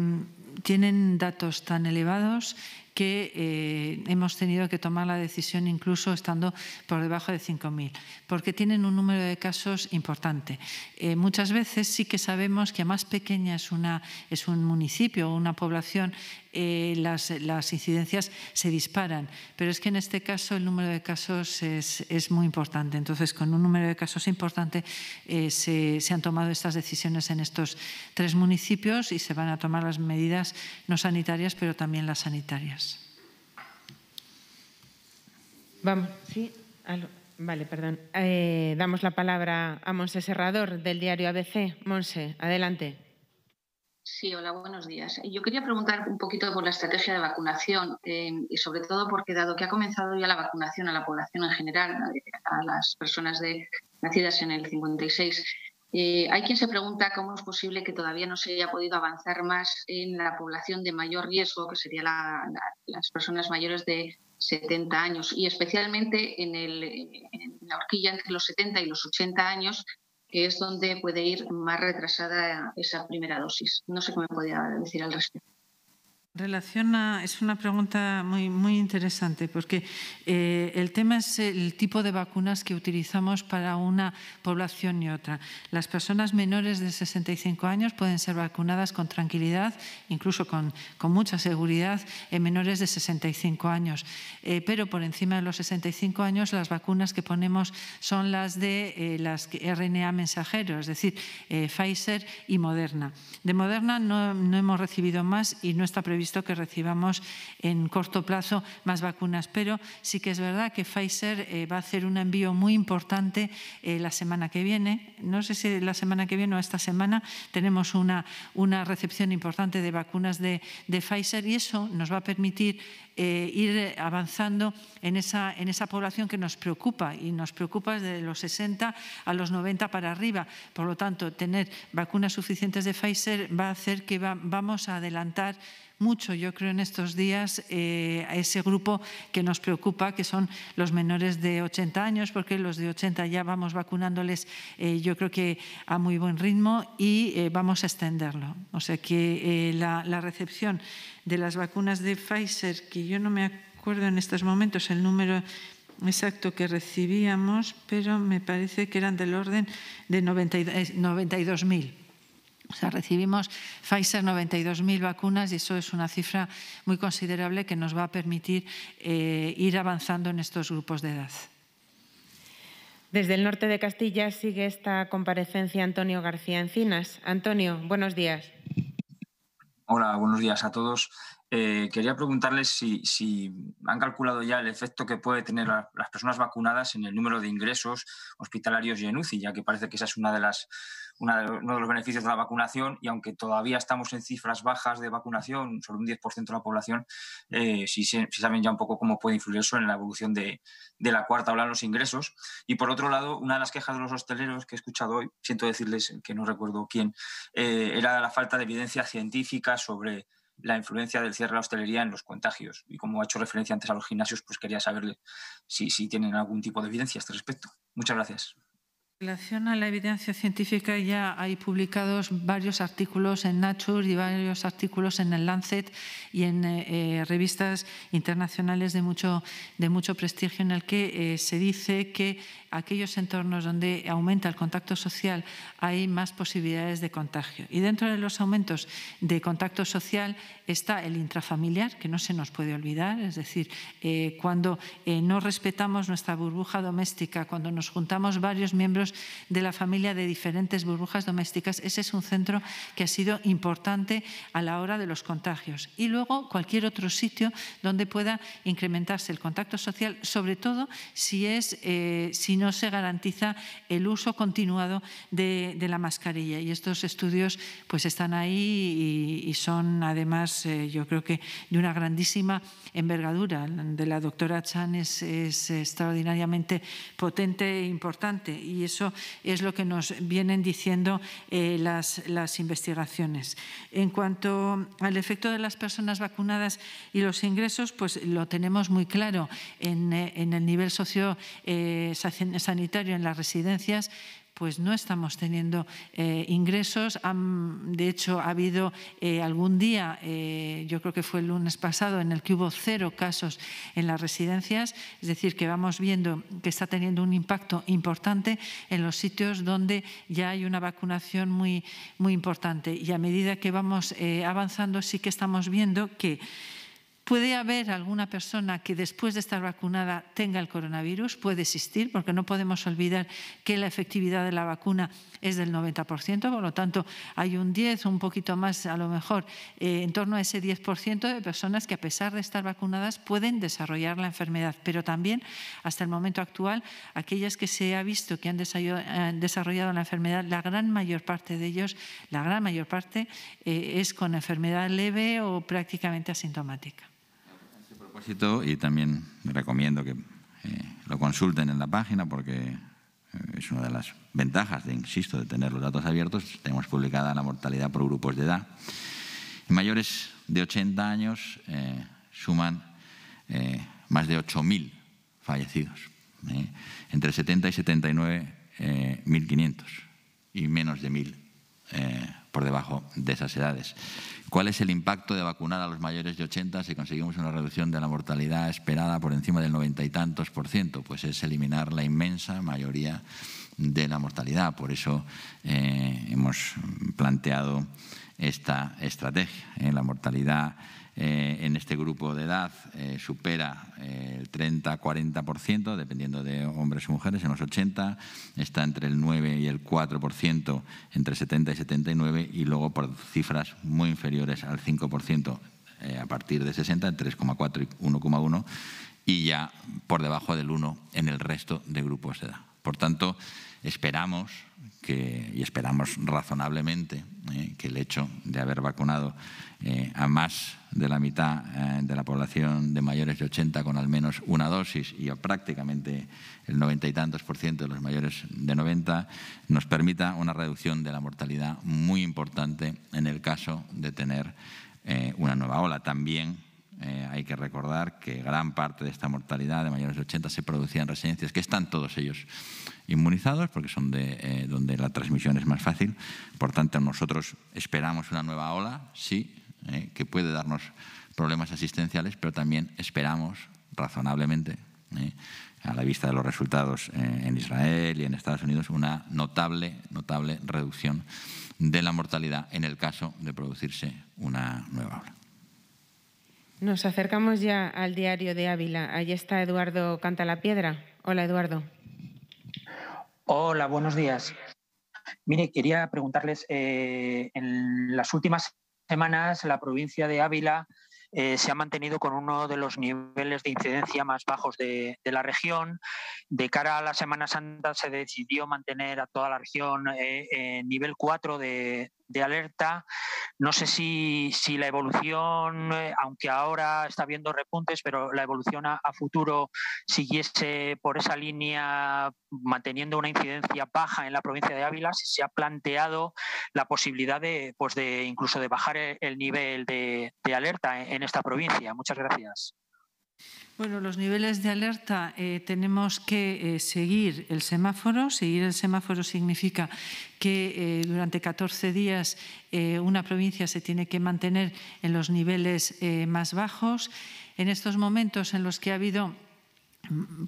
tienen datos tan elevados que eh, hemos tenido que tomar la decisión incluso estando por debajo de 5.000, porque tienen un número de casos importante. Muchas veces sí que sabemos que a más pequeña es, una, es un municipio o una población, eh, las, las, incidencias se disparan, pero es que en este caso el número de casos es, es muy importante. Entonces, con un número de casos importante se, se han tomado estas decisiones en estos tres municipios y se van a tomar las medidas no sanitarias, pero también las sanitarias. Vamos, sí, vale, perdón. Eh, damos la palabra a Monse Serrador del diario ABC. Monse, adelante. Sí, hola, buenos días. Yo quería preguntar un poquito por la estrategia de vacunación eh, y sobre todo porque dado que ha comenzado ya la vacunación a la población en general, a las personas de, nacidas en el 56, eh, hay quien se pregunta cómo es posible que todavía no se haya podido avanzar más en la población de mayor riesgo, que serían las personas mayores de 70 años y especialmente en, en, la horquilla entre los 70 y los 80 años, que es donde puede ir más retrasada esa primera dosis. No sé cómo me podría decir al respecto. Relaciona, es una pregunta muy, muy interesante porque eh, el tema es el tipo de vacunas que utilizamos para una población y otra. Las personas menores de 65 años pueden ser vacunadas con tranquilidad, incluso con, con mucha seguridad, en menores de 65 años. Eh, pero por encima de los 65 años, las vacunas que ponemos son las de eh, las RNA mensajeros, es decir, Pfizer y Moderna. De Moderna no, no hemos recibido más y no está previsto visto que recibamos en corto plazo más vacunas, pero sí que es verdad que Pfizer eh, va a hacer un envío muy importante eh, la semana que viene. No sé si la semana que viene o esta semana tenemos una, una recepción importante de vacunas de, de Pfizer y eso nos va a permitir eh, ir avanzando en esa, en esa población que nos preocupa y nos preocupa desde los 60 a los 90 para arriba. Por lo tanto, tener vacunas suficientes de Pfizer va a hacer que vamos a adelantar mucho, yo creo, en estos días eh, a ese grupo que nos preocupa, que son los menores de 80 años, porque los de 80 ya vamos vacunándoles, eh, yo creo que a muy buen ritmo y vamos a extenderlo. O sea que la, la recepción de las vacunas de Pfizer, que yo no me acuerdo en estos momentos el número exacto que recibíamos, pero me parece que eran del orden de 92.000. O sea, recibimos Pfizer 92.000 vacunas y eso es una cifra muy considerable que nos va a permitir eh, ir avanzando en estos grupos de edad. Desde el norte de Castilla sigue esta comparecencia Antonio García Encinas. Antonio, buenos días. Hola, buenos días a todos. Eh, quería preguntarles si, han calculado ya el efecto que puede tener las personas vacunadas en el número de ingresos hospitalarios y en UCI, ya que parece que esa es una de las, uno de los beneficios de la vacunación y aunque todavía estamos en cifras bajas de vacunación, sobre un 10% de la población, eh, si, saben ya un poco cómo puede influir eso en la evolución de, la cuarta ola en los ingresos. Y por otro lado, una de las quejas de los hosteleros que he escuchado hoy, siento decirles que no recuerdo quién, eh, era la falta de evidencia científica sobre la influencia del cierre de la hostelería en los contagios. Y como ha hecho referencia antes a los gimnasios, pues quería saberle si, si tienen algún tipo de evidencia a este respecto. Muchas gracias. En relación a la evidencia científica, ya hay publicados varios artículos en Nature y varios artículos en el Lancet y en eh, eh, revistas internacionales de mucho, de mucho prestigio en el que eh, se dice que aquellos entornos donde aumenta el contacto social hay más posibilidades de contagio. Y dentro de los aumentos de contacto social está el intrafamiliar, que no se nos puede olvidar, es decir, eh, cuando eh, no respetamos nuestra burbuja doméstica, cuando nos juntamos varios miembros de la familia de diferentes burbujas domésticas, ese es un centro que ha sido importante a la hora de los contagios. Y luego cualquier otro sitio donde pueda incrementarse el contacto social, sobre todo si es eh, si no se garantiza el uso continuado de, la mascarilla. Y estos estudios pues están ahí y, son además, eh, yo creo que de una grandísima envergadura. De la doctora Chan es, extraordinariamente potente e importante y eso es lo que nos vienen diciendo eh, las, las investigaciones. En cuanto al efecto de las personas vacunadas y los ingresos, pues lo tenemos muy claro en, eh, en el nivel socio sanitario en las residencias pues no estamos teniendo eh, ingresos. de hecho, ha habido eh, algún día, eh, yo creo que fue el lunes pasado, en el que hubo cero casos en las residencias. Es decir, que vamos viendo que está teniendo un impacto importante en los sitios donde ya hay una vacunación muy, muy importante. Y a medida que vamos avanzando, sí que estamos viendo que Puede haber alguna persona que después de estar vacunada tenga el coronavirus, puede existir, porque no podemos olvidar que la efectividad de la vacuna es del 90%, por lo tanto hay un 10, un poquito más a lo mejor, eh, en torno a ese 10% de personas que a pesar de estar vacunadas pueden desarrollar la enfermedad, pero también hasta el momento actual, aquellas que se ha visto que han desarrollado la enfermedad, la gran mayor parte de ellos, la gran mayor parte eh, es con enfermedad leve o prácticamente asintomática y también recomiendo que eh, lo consulten en la página porque eh, es una de las ventajas, de, insisto, de tener los datos abiertos. Tenemos publicada la mortalidad por grupos de edad. mayores de 80 años eh, suman más de 8.000 fallecidos. entre 70 y 79, 1.500 y menos de 1.000 por debajo de esas edades. ¿Cuál es el impacto de vacunar a los mayores de 80 si conseguimos una reducción de la mortalidad esperada por encima del noventa y tantos por ciento? Pues es eliminar la inmensa mayoría de la mortalidad. Por eso eh, hemos planteado esta estrategia. ¿eh? La mortalidad eh, en este grupo de edad eh, supera eh, el 30-40%, dependiendo de hombres y mujeres. En los 80 está entre el 9 y el 4%, entre 70 y 79, y luego por cifras muy inferiores al 5% a partir de 60, 3,4 y 1,1, y ya por debajo del 1 en el resto de grupos de edad. Por tanto, esperamos que, y esperamos razonablemente eh, que el hecho de haber vacunado eh, a más de la mitad eh, de la población de mayores de 80 con al menos una dosis y a prácticamente el noventa y tantos por ciento de los mayores de 90 nos permita una reducción de la mortalidad muy importante en el caso de tener una nueva ola. También eh, hay que recordar que gran parte de esta mortalidad de mayores de 80 se producía en residencias que están todos ellos inmunizados porque son de eh, donde la transmisión es más fácil. Por tanto, nosotros esperamos una nueva ola, sí, eh, que puede darnos problemas asistenciales, pero también esperamos razonablemente, a la vista de los resultados en Israel y en Estados Unidos, una notable, notable reducción de la mortalidad en el caso de producirse una nueva ola. Nos acercamos ya al diario de Ávila. Allí está Eduardo Canta la Piedra. Hola, Eduardo. Hola, buenos días. Mire, quería preguntarles, eh, en las últimas semanas la provincia de Ávila eh, se ha mantenido con uno de los niveles de incidencia más bajos de, la región. De cara a la Semana Santa se decidió mantener a toda la región eh, en nivel 4 de, de alerta. No sé si, la evolución, eh, aunque ahora está habiendo repuntes, pero la evolución a, futuro siguiese por esa línea manteniendo una incidencia baja en la provincia de Ávila, si se ha planteado la posibilidad de, pues de incluso de bajar el, nivel de, alerta en esta provincia. Muchas gracias. Bueno, los niveles de alerta eh, tenemos que eh, seguir el semáforo. Seguir el semáforo significa que eh, durante 14 días una provincia se tiene que mantener en los niveles más bajos. En estos momentos en los que ha habido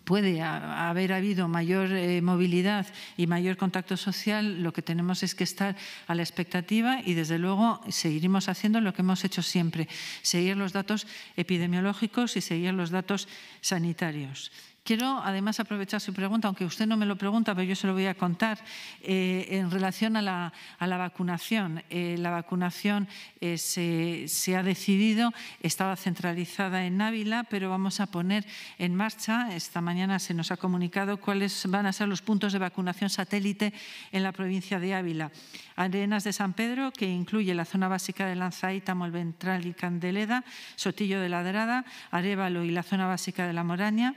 puede haber habido mayor eh, movilidad y mayor contacto social, lo que tenemos es que estar a la expectativa y, desde luego, seguiremos haciendo lo que hemos hecho siempre, seguir los datos epidemiológicos y seguir los datos sanitarios. Quiero además aprovechar su pregunta, aunque usted no me lo pregunta, pero yo se lo voy a contar, eh, en relación a la, vacunación. Eh, la vacunación eh, se, ha decidido, estaba centralizada en Ávila, pero vamos a poner en marcha, esta mañana se nos ha comunicado cuáles van a ser los puntos de vacunación satélite en la provincia de Ávila. Arenas de San Pedro, que incluye la zona básica de Lanzaíta, Molventral y Candeleda, Sotillo de Ladrada, Arévalo y la zona básica de La Moraña,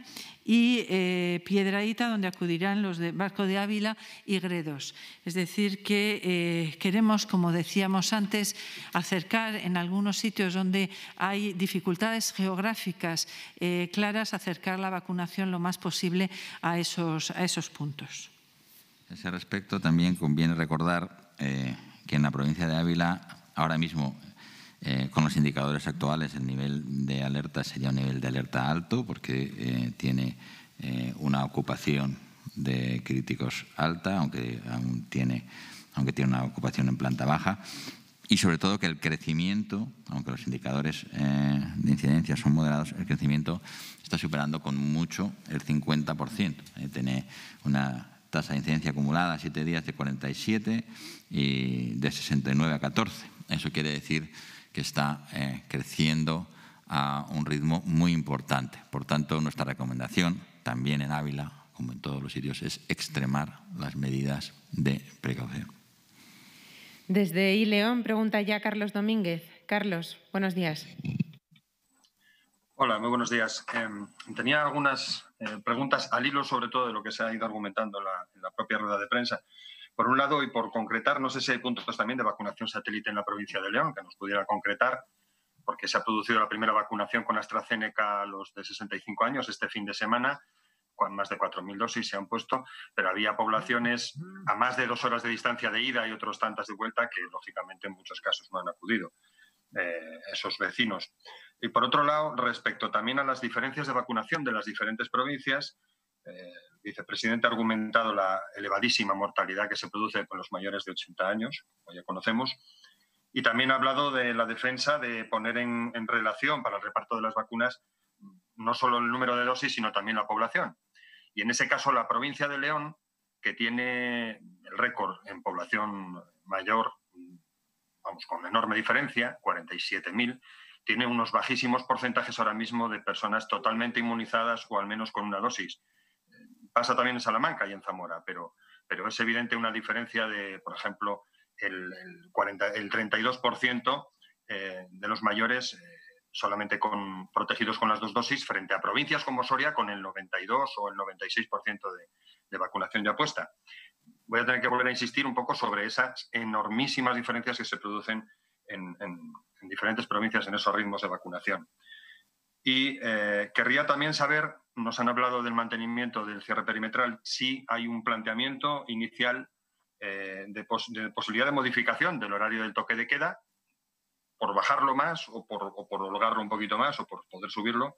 y eh, Piedraíta, donde acudirán los de Barco de Ávila y Gredos. Es decir, que eh, queremos, como decíamos antes, acercar en algunos sitios donde hay dificultades geográficas eh, claras, acercar la vacunación lo más posible a esos, a esos puntos. A ese respecto, también conviene recordar que en la provincia de Ávila, ahora mismo eh, con los indicadores actuales, el nivel de alerta sería un nivel de alerta alto porque eh, tiene eh, una ocupación de críticos alta, aunque aún tiene, aunque tiene una ocupación en planta baja. Y sobre todo que el crecimiento, aunque los indicadores de incidencia son moderados, el crecimiento está superando con mucho el 50%. tiene una tasa de incidencia acumulada a 7 días de 47 y de 69 a 14. Eso quiere decir que está eh, creciendo a un ritmo muy importante. Por tanto, nuestra recomendación, también en Ávila, como en todos los sitios, es extremar las medidas de precaución. Desde ILEON pregunta ya Carlos Domínguez. Carlos, buenos días. Hola, muy buenos días. Em, tenía algunas eh, preguntas al hilo, sobre todo de lo que se ha ido argumentando en la propia rueda de prensa. Por un lado, y por concretar, no sé si hay puntos también de vacunación satélite en la provincia de León que nos pudiera concretar, porque se ha producido la primera vacunación con AstraZeneca a los de 65 años este fin de semana, con más de 4.000 dosis se han puesto, pero había poblaciones a más de dos horas de distancia de ida y otros tantas de vuelta que, lógicamente, en muchos casos no han acudido eh, esos vecinos. Y por otro lado, respecto también a las diferencias de vacunación de las diferentes provincias, eh, vicepresidente ha argumentado la elevadísima mortalidad que se produce con los mayores de 80 años, como ya conocemos, y también ha hablado de la defensa de poner en, relación para el reparto de las vacunas no solo el número de dosis, sino también la población. Y en ese caso, la provincia de León, que tiene el récord en población mayor, vamos, con enorme diferencia, 47.000, tiene unos bajísimos porcentajes ahora mismo de personas totalmente inmunizadas o al menos con una dosis. Pasa también en Salamanca y en Zamora, pero, pero es evidente una diferencia de, por ejemplo, el, el, 40, el 32% eh, de los mayores eh, solamente protegidos con las dos dosis frente a provincias como Soria con el 92 o el 96% de, de vacunación ya puesta. Voy a tener que volver a insistir un poco sobre esas enormísimas diferencias que se producen en, en, en diferentes provincias en esos ritmos de vacunación. Y eh, querría también saber, nos han hablado del mantenimiento del cierre perimetral, si hay un planteamiento inicial eh, de, posibilidad de modificación del horario del toque de queda, por bajarlo más o por, o por holgarlo un poquito más o por poder subirlo.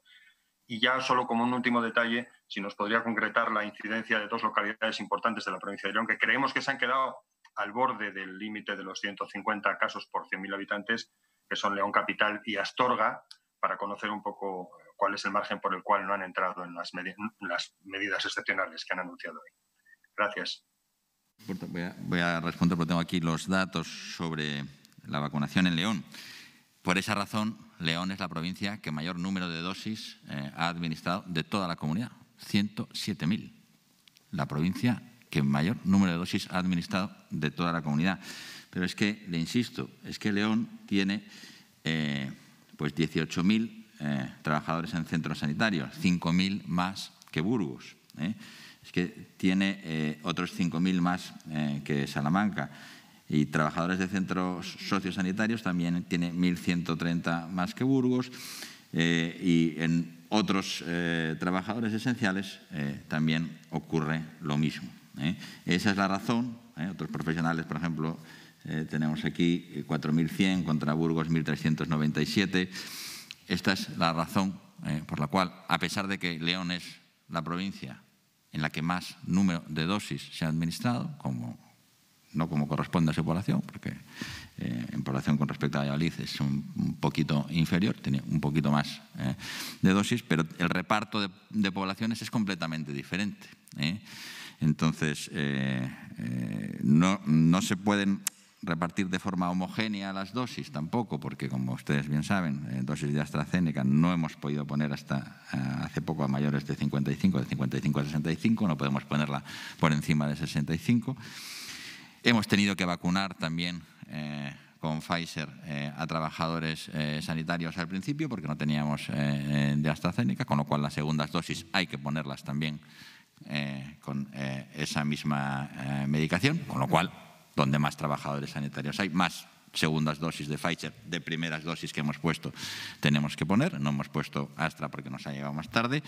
Y ya solo como un último detalle, si nos podría concretar la incidencia de dos localidades importantes de la provincia de León, que creemos que se han quedado al borde del límite de los 150 casos por 100.000 habitantes, que son León Capital y Astorga, para conocer un poco cuál es el margen por el cual no han entrado en las, medidas excepcionales que han anunciado hoy. Gracias. Voy a, responder porque tengo aquí los datos sobre la vacunación en León. Por esa razón, León es la provincia que mayor número de dosis eh, ha administrado de toda la comunidad, 107.000. La provincia que mayor número de dosis ha administrado de toda la comunidad. Pero es que, le insisto, es que León tiene eh, pues 18.000 eh, trabajadores en centros sanitarios, 5.000 más que Burgos. Es que tiene otros 5.000 más que Salamanca y trabajadores de centros sociosanitarios también tiene 1.130 más que Burgos eh, y en otros eh, trabajadores esenciales eh, también ocurre lo mismo. Esa es la razón. Otros profesionales, por ejemplo, tenemos aquí 4.100 contra Burgos 1.397. Esta es la razón por la cual, a pesar de que León es la provincia en la que más número de dosis se ha administrado, como no como corresponde a su población, porque eh, en población con respecto a Valladolid es un, poquito inferior, tiene un poquito más eh, de dosis, pero el reparto de, poblaciones es completamente diferente. ¿eh? Entonces, no, no, se pueden repartir de forma homogénea las dosis tampoco, porque como ustedes bien saben, dosis de AstraZeneca no hemos podido poner hasta hace poco a mayores de 55, de 55 a 65, no podemos ponerla por encima de 65. Hemos tenido que vacunar también eh, con Pfizer eh, a trabajadores eh, sanitarios al principio porque no teníamos de AstraZeneca, con lo cual las segundas dosis hay que ponerlas también con esa misma medicación, con lo cual donde más trabajadores sanitarios hay, más segundas dosis de Pfizer, de primeras dosis que hemos puesto, tenemos que poner. No hemos puesto Astra porque nos ha llegado más tarde.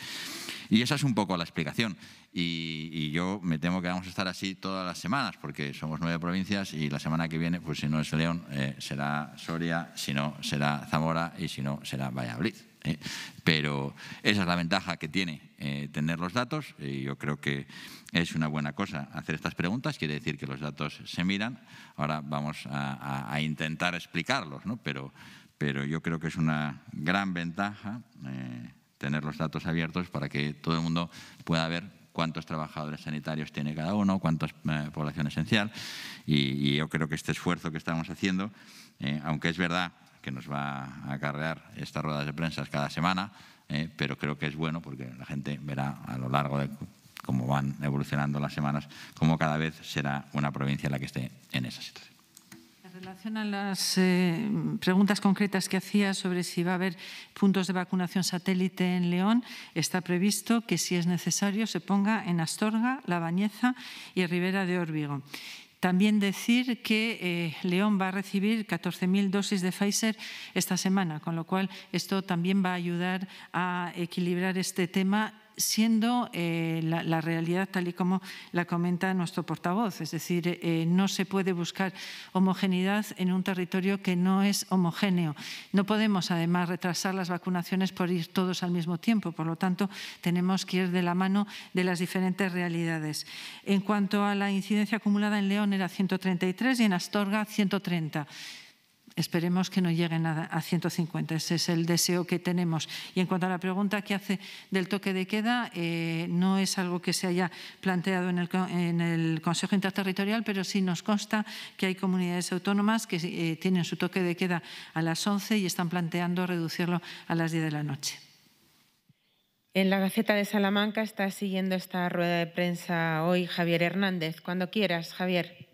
Y esa es un poco la explicación. Y, yo me temo que vamos a estar así todas las semanas, porque somos nueve provincias y la semana que viene, pues si no es León, eh, será Soria, si no será Zamora y si no será Valladolid. ¿Eh? Pero esa es la ventaja que tiene eh, tener los datos y yo creo que es una buena cosa hacer estas preguntas, quiere decir que los datos se miran. Ahora vamos a, intentar explicarlos, ¿no? pero, pero yo creo que es una gran ventaja tener los datos abiertos para que todo el mundo pueda ver cuántos trabajadores sanitarios tiene cada uno, cuánta eh, población esencial. Y, yo creo que este esfuerzo que estamos haciendo, eh, aunque es verdad que nos va a acarrear estas ruedas de prensa cada semana, eh, pero creo que es bueno porque la gente verá a lo largo de cómo van evolucionando las semanas, cómo cada vez será una provincia la que esté en esa situación. En relación a las eh, preguntas concretas que hacía sobre si va a haber puntos de vacunación satélite en León, está previsto que si es necesario se ponga en Astorga, La Bañeza y Ribera de Órbigo. También decir que eh, León va a recibir 14.000 dosis de Pfizer esta semana, con lo cual esto también va a ayudar a equilibrar este tema siendo eh, la, realidad tal y como la comenta nuestro portavoz. Es decir, eh, no se puede buscar homogeneidad en un territorio que no es homogéneo. No podemos, además, retrasar las vacunaciones por ir todos al mismo tiempo. Por lo tanto, tenemos que ir de la mano de las diferentes realidades. En cuanto a la incidencia acumulada en León, era 133 y en Astorga 130. Esperemos que no lleguen a, 150. Ese es el deseo que tenemos. Y en cuanto a la pregunta que hace del toque de queda, eh, no es algo que se haya planteado en el, Consejo Interterritorial, pero sí nos consta que hay comunidades autónomas que eh, tienen su toque de queda a las 11 y están planteando reducirlo a las 10 de la noche. En la Gaceta de Salamanca está siguiendo esta rueda de prensa hoy Javier Hernández. Cuando quieras, Javier.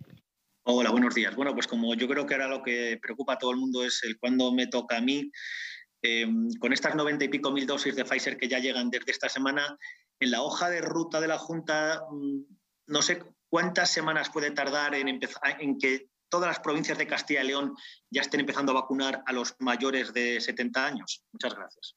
Hola, buenos días. Bueno, pues como yo creo que ahora lo que preocupa a todo el mundo es el cuándo me toca a mí, em, con estas noventa y pico mil dosis de Pfizer que ya llegan desde esta semana, en la hoja de ruta de la Junta, mm, no sé cuántas semanas puede tardar en, empezar, en que todas las provincias de Castilla y León ya estén empezando a vacunar a los mayores de 70 años. Muchas gracias.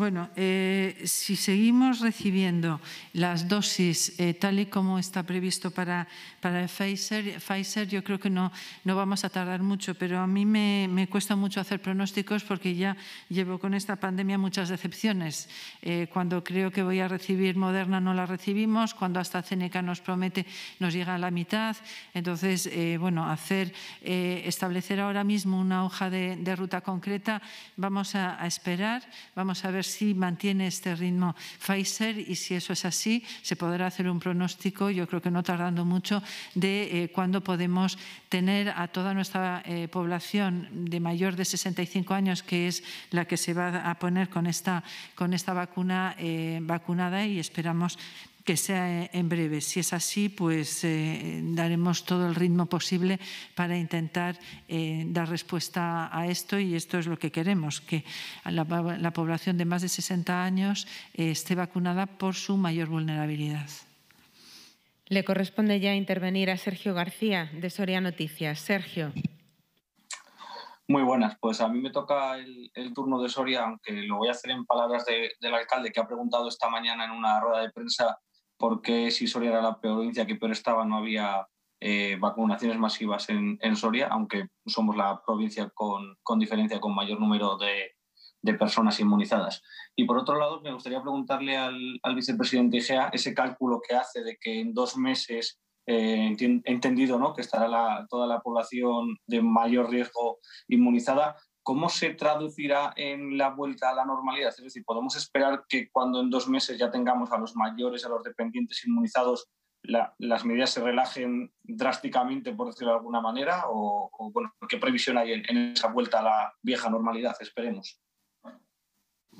Bueno, eh, si seguimos recibiendo las dosis eh, tal y como está previsto para, para Pfizer, Pfizer, yo creo que no, no vamos a tardar mucho, pero a mí me, cuesta mucho hacer pronósticos porque ya llevo con esta pandemia muchas decepciones. Eh, cuando creo que voy a recibir Moderna no la recibimos, cuando AstraZeneca nos promete nos llega a la mitad. Entonces, bueno, hacer, establecer ahora mismo una hoja de, ruta concreta, vamos a, a esperar, vamos a ver si mantiene este ritmo Pfizer y si eso es así, se podrá hacer un pronóstico, yo creo que no tardando mucho, de eh, cuándo podemos tener a toda nuestra eh, población de mayor de 65 años, que es la que se va a poner con esta, con esta vacuna vacunada y esperamos que sea en breve. Si es así, pues eh, daremos todo el ritmo posible para intentar eh, dar respuesta a esto y esto es lo que queremos, que la, la población de más de 60 años eh, esté vacunada por su mayor vulnerabilidad. Le corresponde ya intervenir a Sergio García de Soria Noticias. Sergio. Muy buenas, pues a mí me toca el, turno de Soria, aunque lo voy a hacer en palabras del alcalde que ha preguntado esta mañana en una rueda de prensa porque si Soria era la provincia que peor estaba, no había eh, vacunaciones masivas en, Soria, aunque somos la provincia con, diferencia con mayor número de, personas inmunizadas. Y por otro lado, me gustaría preguntarle al, vicepresidente IGEA ese cálculo que hace de que en dos meses eh, he entendido ¿no? que estará toda la población de mayor riesgo inmunizada. ¿Cómo se traducirá en la vuelta a la normalidad? Es decir, ¿podemos esperar que cuando en dos meses ya tengamos a los mayores, a los dependientes inmunizados, las medidas se relajen drásticamente, por decirlo de alguna manera? ¿O, bueno, qué previsión hay en esa vuelta a la vieja normalidad? Esperemos.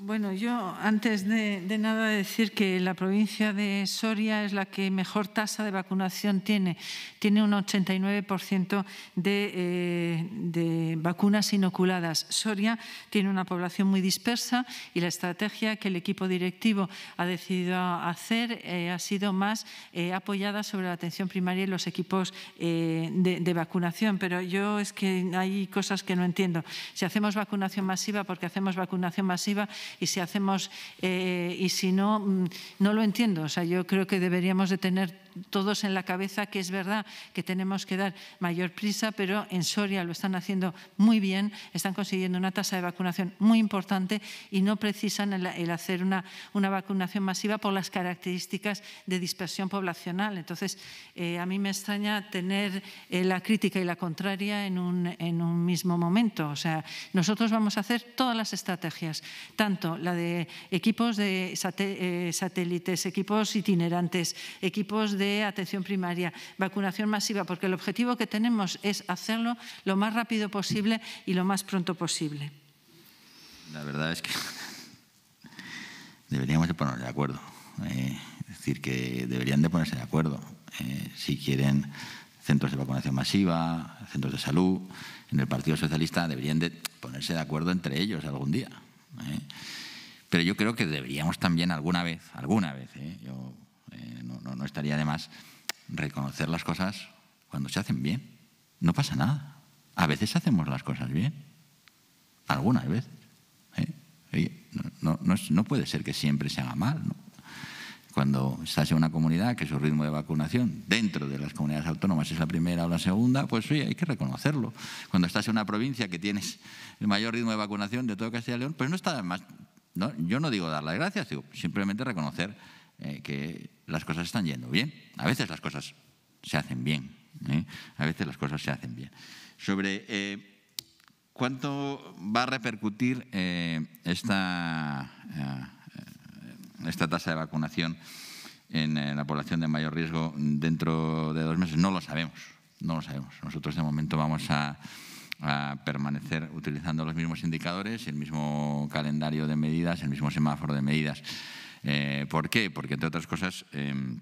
Bueno, yo antes de, nada decir que la provincia de Soria es la que mejor tasa de vacunación tiene. Tiene un 89% de, eh, de, vacunas inoculadas. Soria tiene una población muy dispersa y la estrategia que el equipo directivo ha decidido hacer eh, ha sido más eh, apoyada sobre la atención primaria y los equipos de, de vacunación. Pero yo es que hay cosas que no entiendo. Si hacemos vacunación masiva, porque hacemos vacunación masiva, y si hacemos eh, y si no, mm, no lo entiendo. O sea, yo creo que deberíamos de tener todos en la cabeza que es verdad que tenemos que dar mayor prisa, pero en Soria lo están haciendo muy bien, están consiguiendo una tasa de vacunación muy importante y no precisan el, hacer una, una, vacunación masiva por las características de dispersión poblacional. Entonces, eh, a mí me extraña tener eh, la crítica y la contraria en un, en un mismo momento. O sea, nosotros vamos a hacer todas las estrategias, tanto la de equipos de eh, satélites, equipos itinerantes, equipos de de atención primaria, vacunación masiva, porque el objetivo que tenemos es hacerlo lo más rápido posible y lo más pronto posible. La verdad es que deberíamos de ponernos de acuerdo. Eh, es decir, que deberían de ponerse de acuerdo. Eh, si quieren centros de vacunación masiva, centros de salud, en el Partido Socialista deberían de ponerse de acuerdo entre ellos algún día. Eh. Pero yo creo que deberíamos también alguna vez, alguna vez, yo eh, no, estaría de más reconocer las cosas cuando se hacen bien. No pasa nada. A veces hacemos las cosas bien. Algunas veces. ¿eh? no, puede ser que siempre se haga mal. Cuando estás en una comunidad que su ritmo de vacunación dentro de las comunidades autónomas es la primera o la segunda, pues sí, hay que reconocerlo. Cuando estás en una provincia que tienes el mayor ritmo de vacunación de todo Castilla y León, pues no está más. yo no digo dar las gracias, digo simplemente reconocer eh, que las cosas están yendo bien. A veces las cosas se hacen bien. ¿eh? A veces las cosas se hacen bien. Sobre eh, cuánto va a repercutir esta, esta tasa de vacunación en la población de mayor riesgo dentro de dos meses, no lo sabemos. No lo sabemos. Nosotros de momento vamos a, permanecer utilizando los mismos indicadores, el mismo calendario de medidas, el mismo semáforo de medidas. Eh, ¿Por qué? Porque, entre otras cosas, em,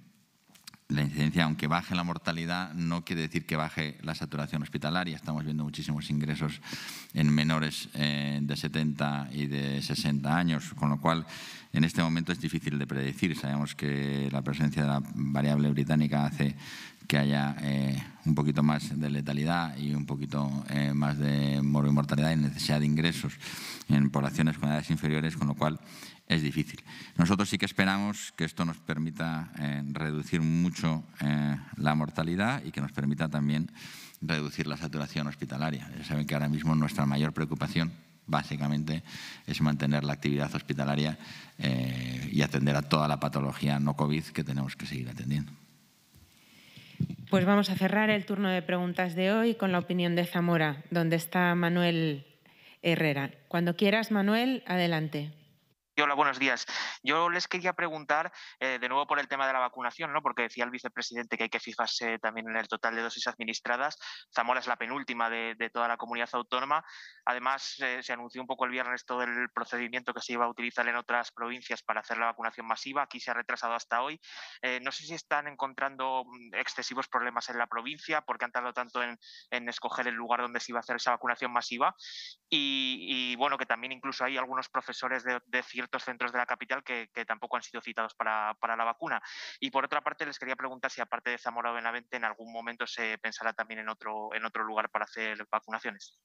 la incidencia, aunque baje la mortalidad, no quiere decir que baje la saturación hospitalaria. Estamos viendo muchísimos ingresos en menores eh, de 70 y de 60 años, con lo cual en este momento es difícil de predecir. Sabemos que la presencia de la variable británica hace que haya eh, un poquito más de letalidad y un poquito más de mortalidad y necesidad de ingresos en poblaciones con edades inferiores, con lo cual es difícil. Nosotros sí que esperamos que esto nos permita eh, reducir mucho eh, la mortalidad y que nos permita también reducir la saturación hospitalaria. Ya saben que ahora mismo nuestra mayor preocupación básicamente es mantener la actividad hospitalaria eh, y atender a toda la patología no COVID que tenemos que seguir atendiendo. Pues vamos a cerrar el turno de preguntas de hoy con la opinión de Zamora, donde está Manuel Herrera. Cuando quieras, Manuel, adelante. Hola, buenos días. Yo les quería preguntar, eh, de nuevo por el tema de la vacunación, ¿no? porque decía el vicepresidente que hay que fijarse también en el total de dosis administradas. Zamora es la penúltima de, toda la comunidad autónoma. Además, eh, se anunció un poco el viernes todo el procedimiento que se iba a utilizar en otras provincias para hacer la vacunación masiva. Aquí se ha retrasado hasta hoy. Eh, no sé si están encontrando mm, excesivos problemas en la provincia porque han tardado tanto en, escoger el lugar donde se iba a hacer esa vacunación masiva. Y, bueno, que también incluso hay algunos profesores de, de ciertos centros de la capital que, tampoco han sido citados para, la vacuna. Y por otra parte, les quería preguntar si aparte de Zamora o Benavente en algún momento se pensará también en otro, en otro lugar para hacer vacunaciones.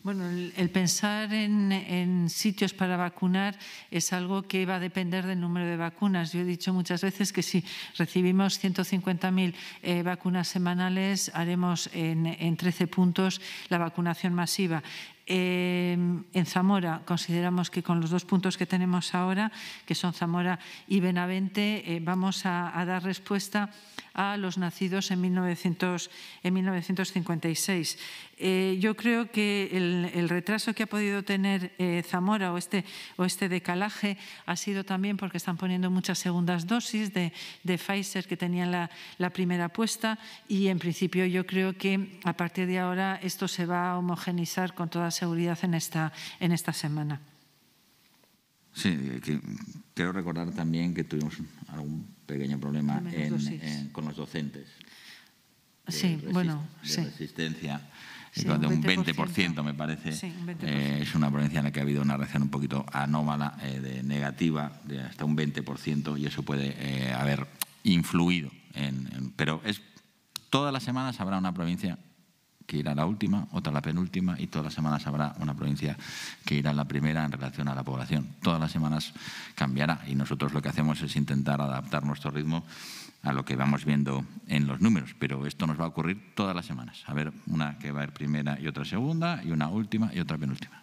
Bueno, el, pensar en, sitios para vacunar es algo que va a depender del número de vacunas. Yo he dicho muchas veces que si recibimos 150.000 eh, vacunas semanales, haremos en, en 13 puntos la vacunación masiva. Em, en Zamora consideramos que con los dos puntos que tenemos ahora, que son Zamora y Benavente, eh, vamos a, dar respuesta a los nacidos en, 1956. Eh, yo creo que el, retraso que ha podido tener eh, Zamora o este, o este decalaje ha sido también porque están poniendo muchas segundas dosis de, Pfizer que tenían la, la primera puesta y en principio yo creo que a partir de ahora esto se va a homogenizar con todas seguridad en esta, en esta semana. Sí, quiero recordar también que tuvimos algún pequeño problema con los docentes. Sí, bueno, de resistencia. de un 20%, me parece. Eh, es una provincia en la que ha habido una reacción un poquito anómala, eh, de negativa, de hasta un 20%, y eso puede eh, haber influido. En, pero es todas las semanas habrá una provincia que irá la última, otra la penúltima y todas las semanas habrá una provincia que irá la primera en relación a la población. Todas las semanas cambiará y nosotros lo que hacemos es intentar adaptar nuestro ritmo a lo que vamos viendo en los números, pero esto nos va a ocurrir todas las semanas. A ver, una que va a ir primera y otra segunda y una última y otra penúltima.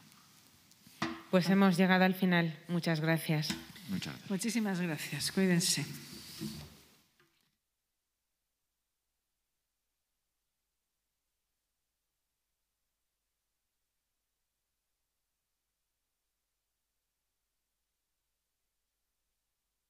Pues hemos llegado al final. Muchas gracias. Muchas gracias. Muchísimas gracias. Cuídense.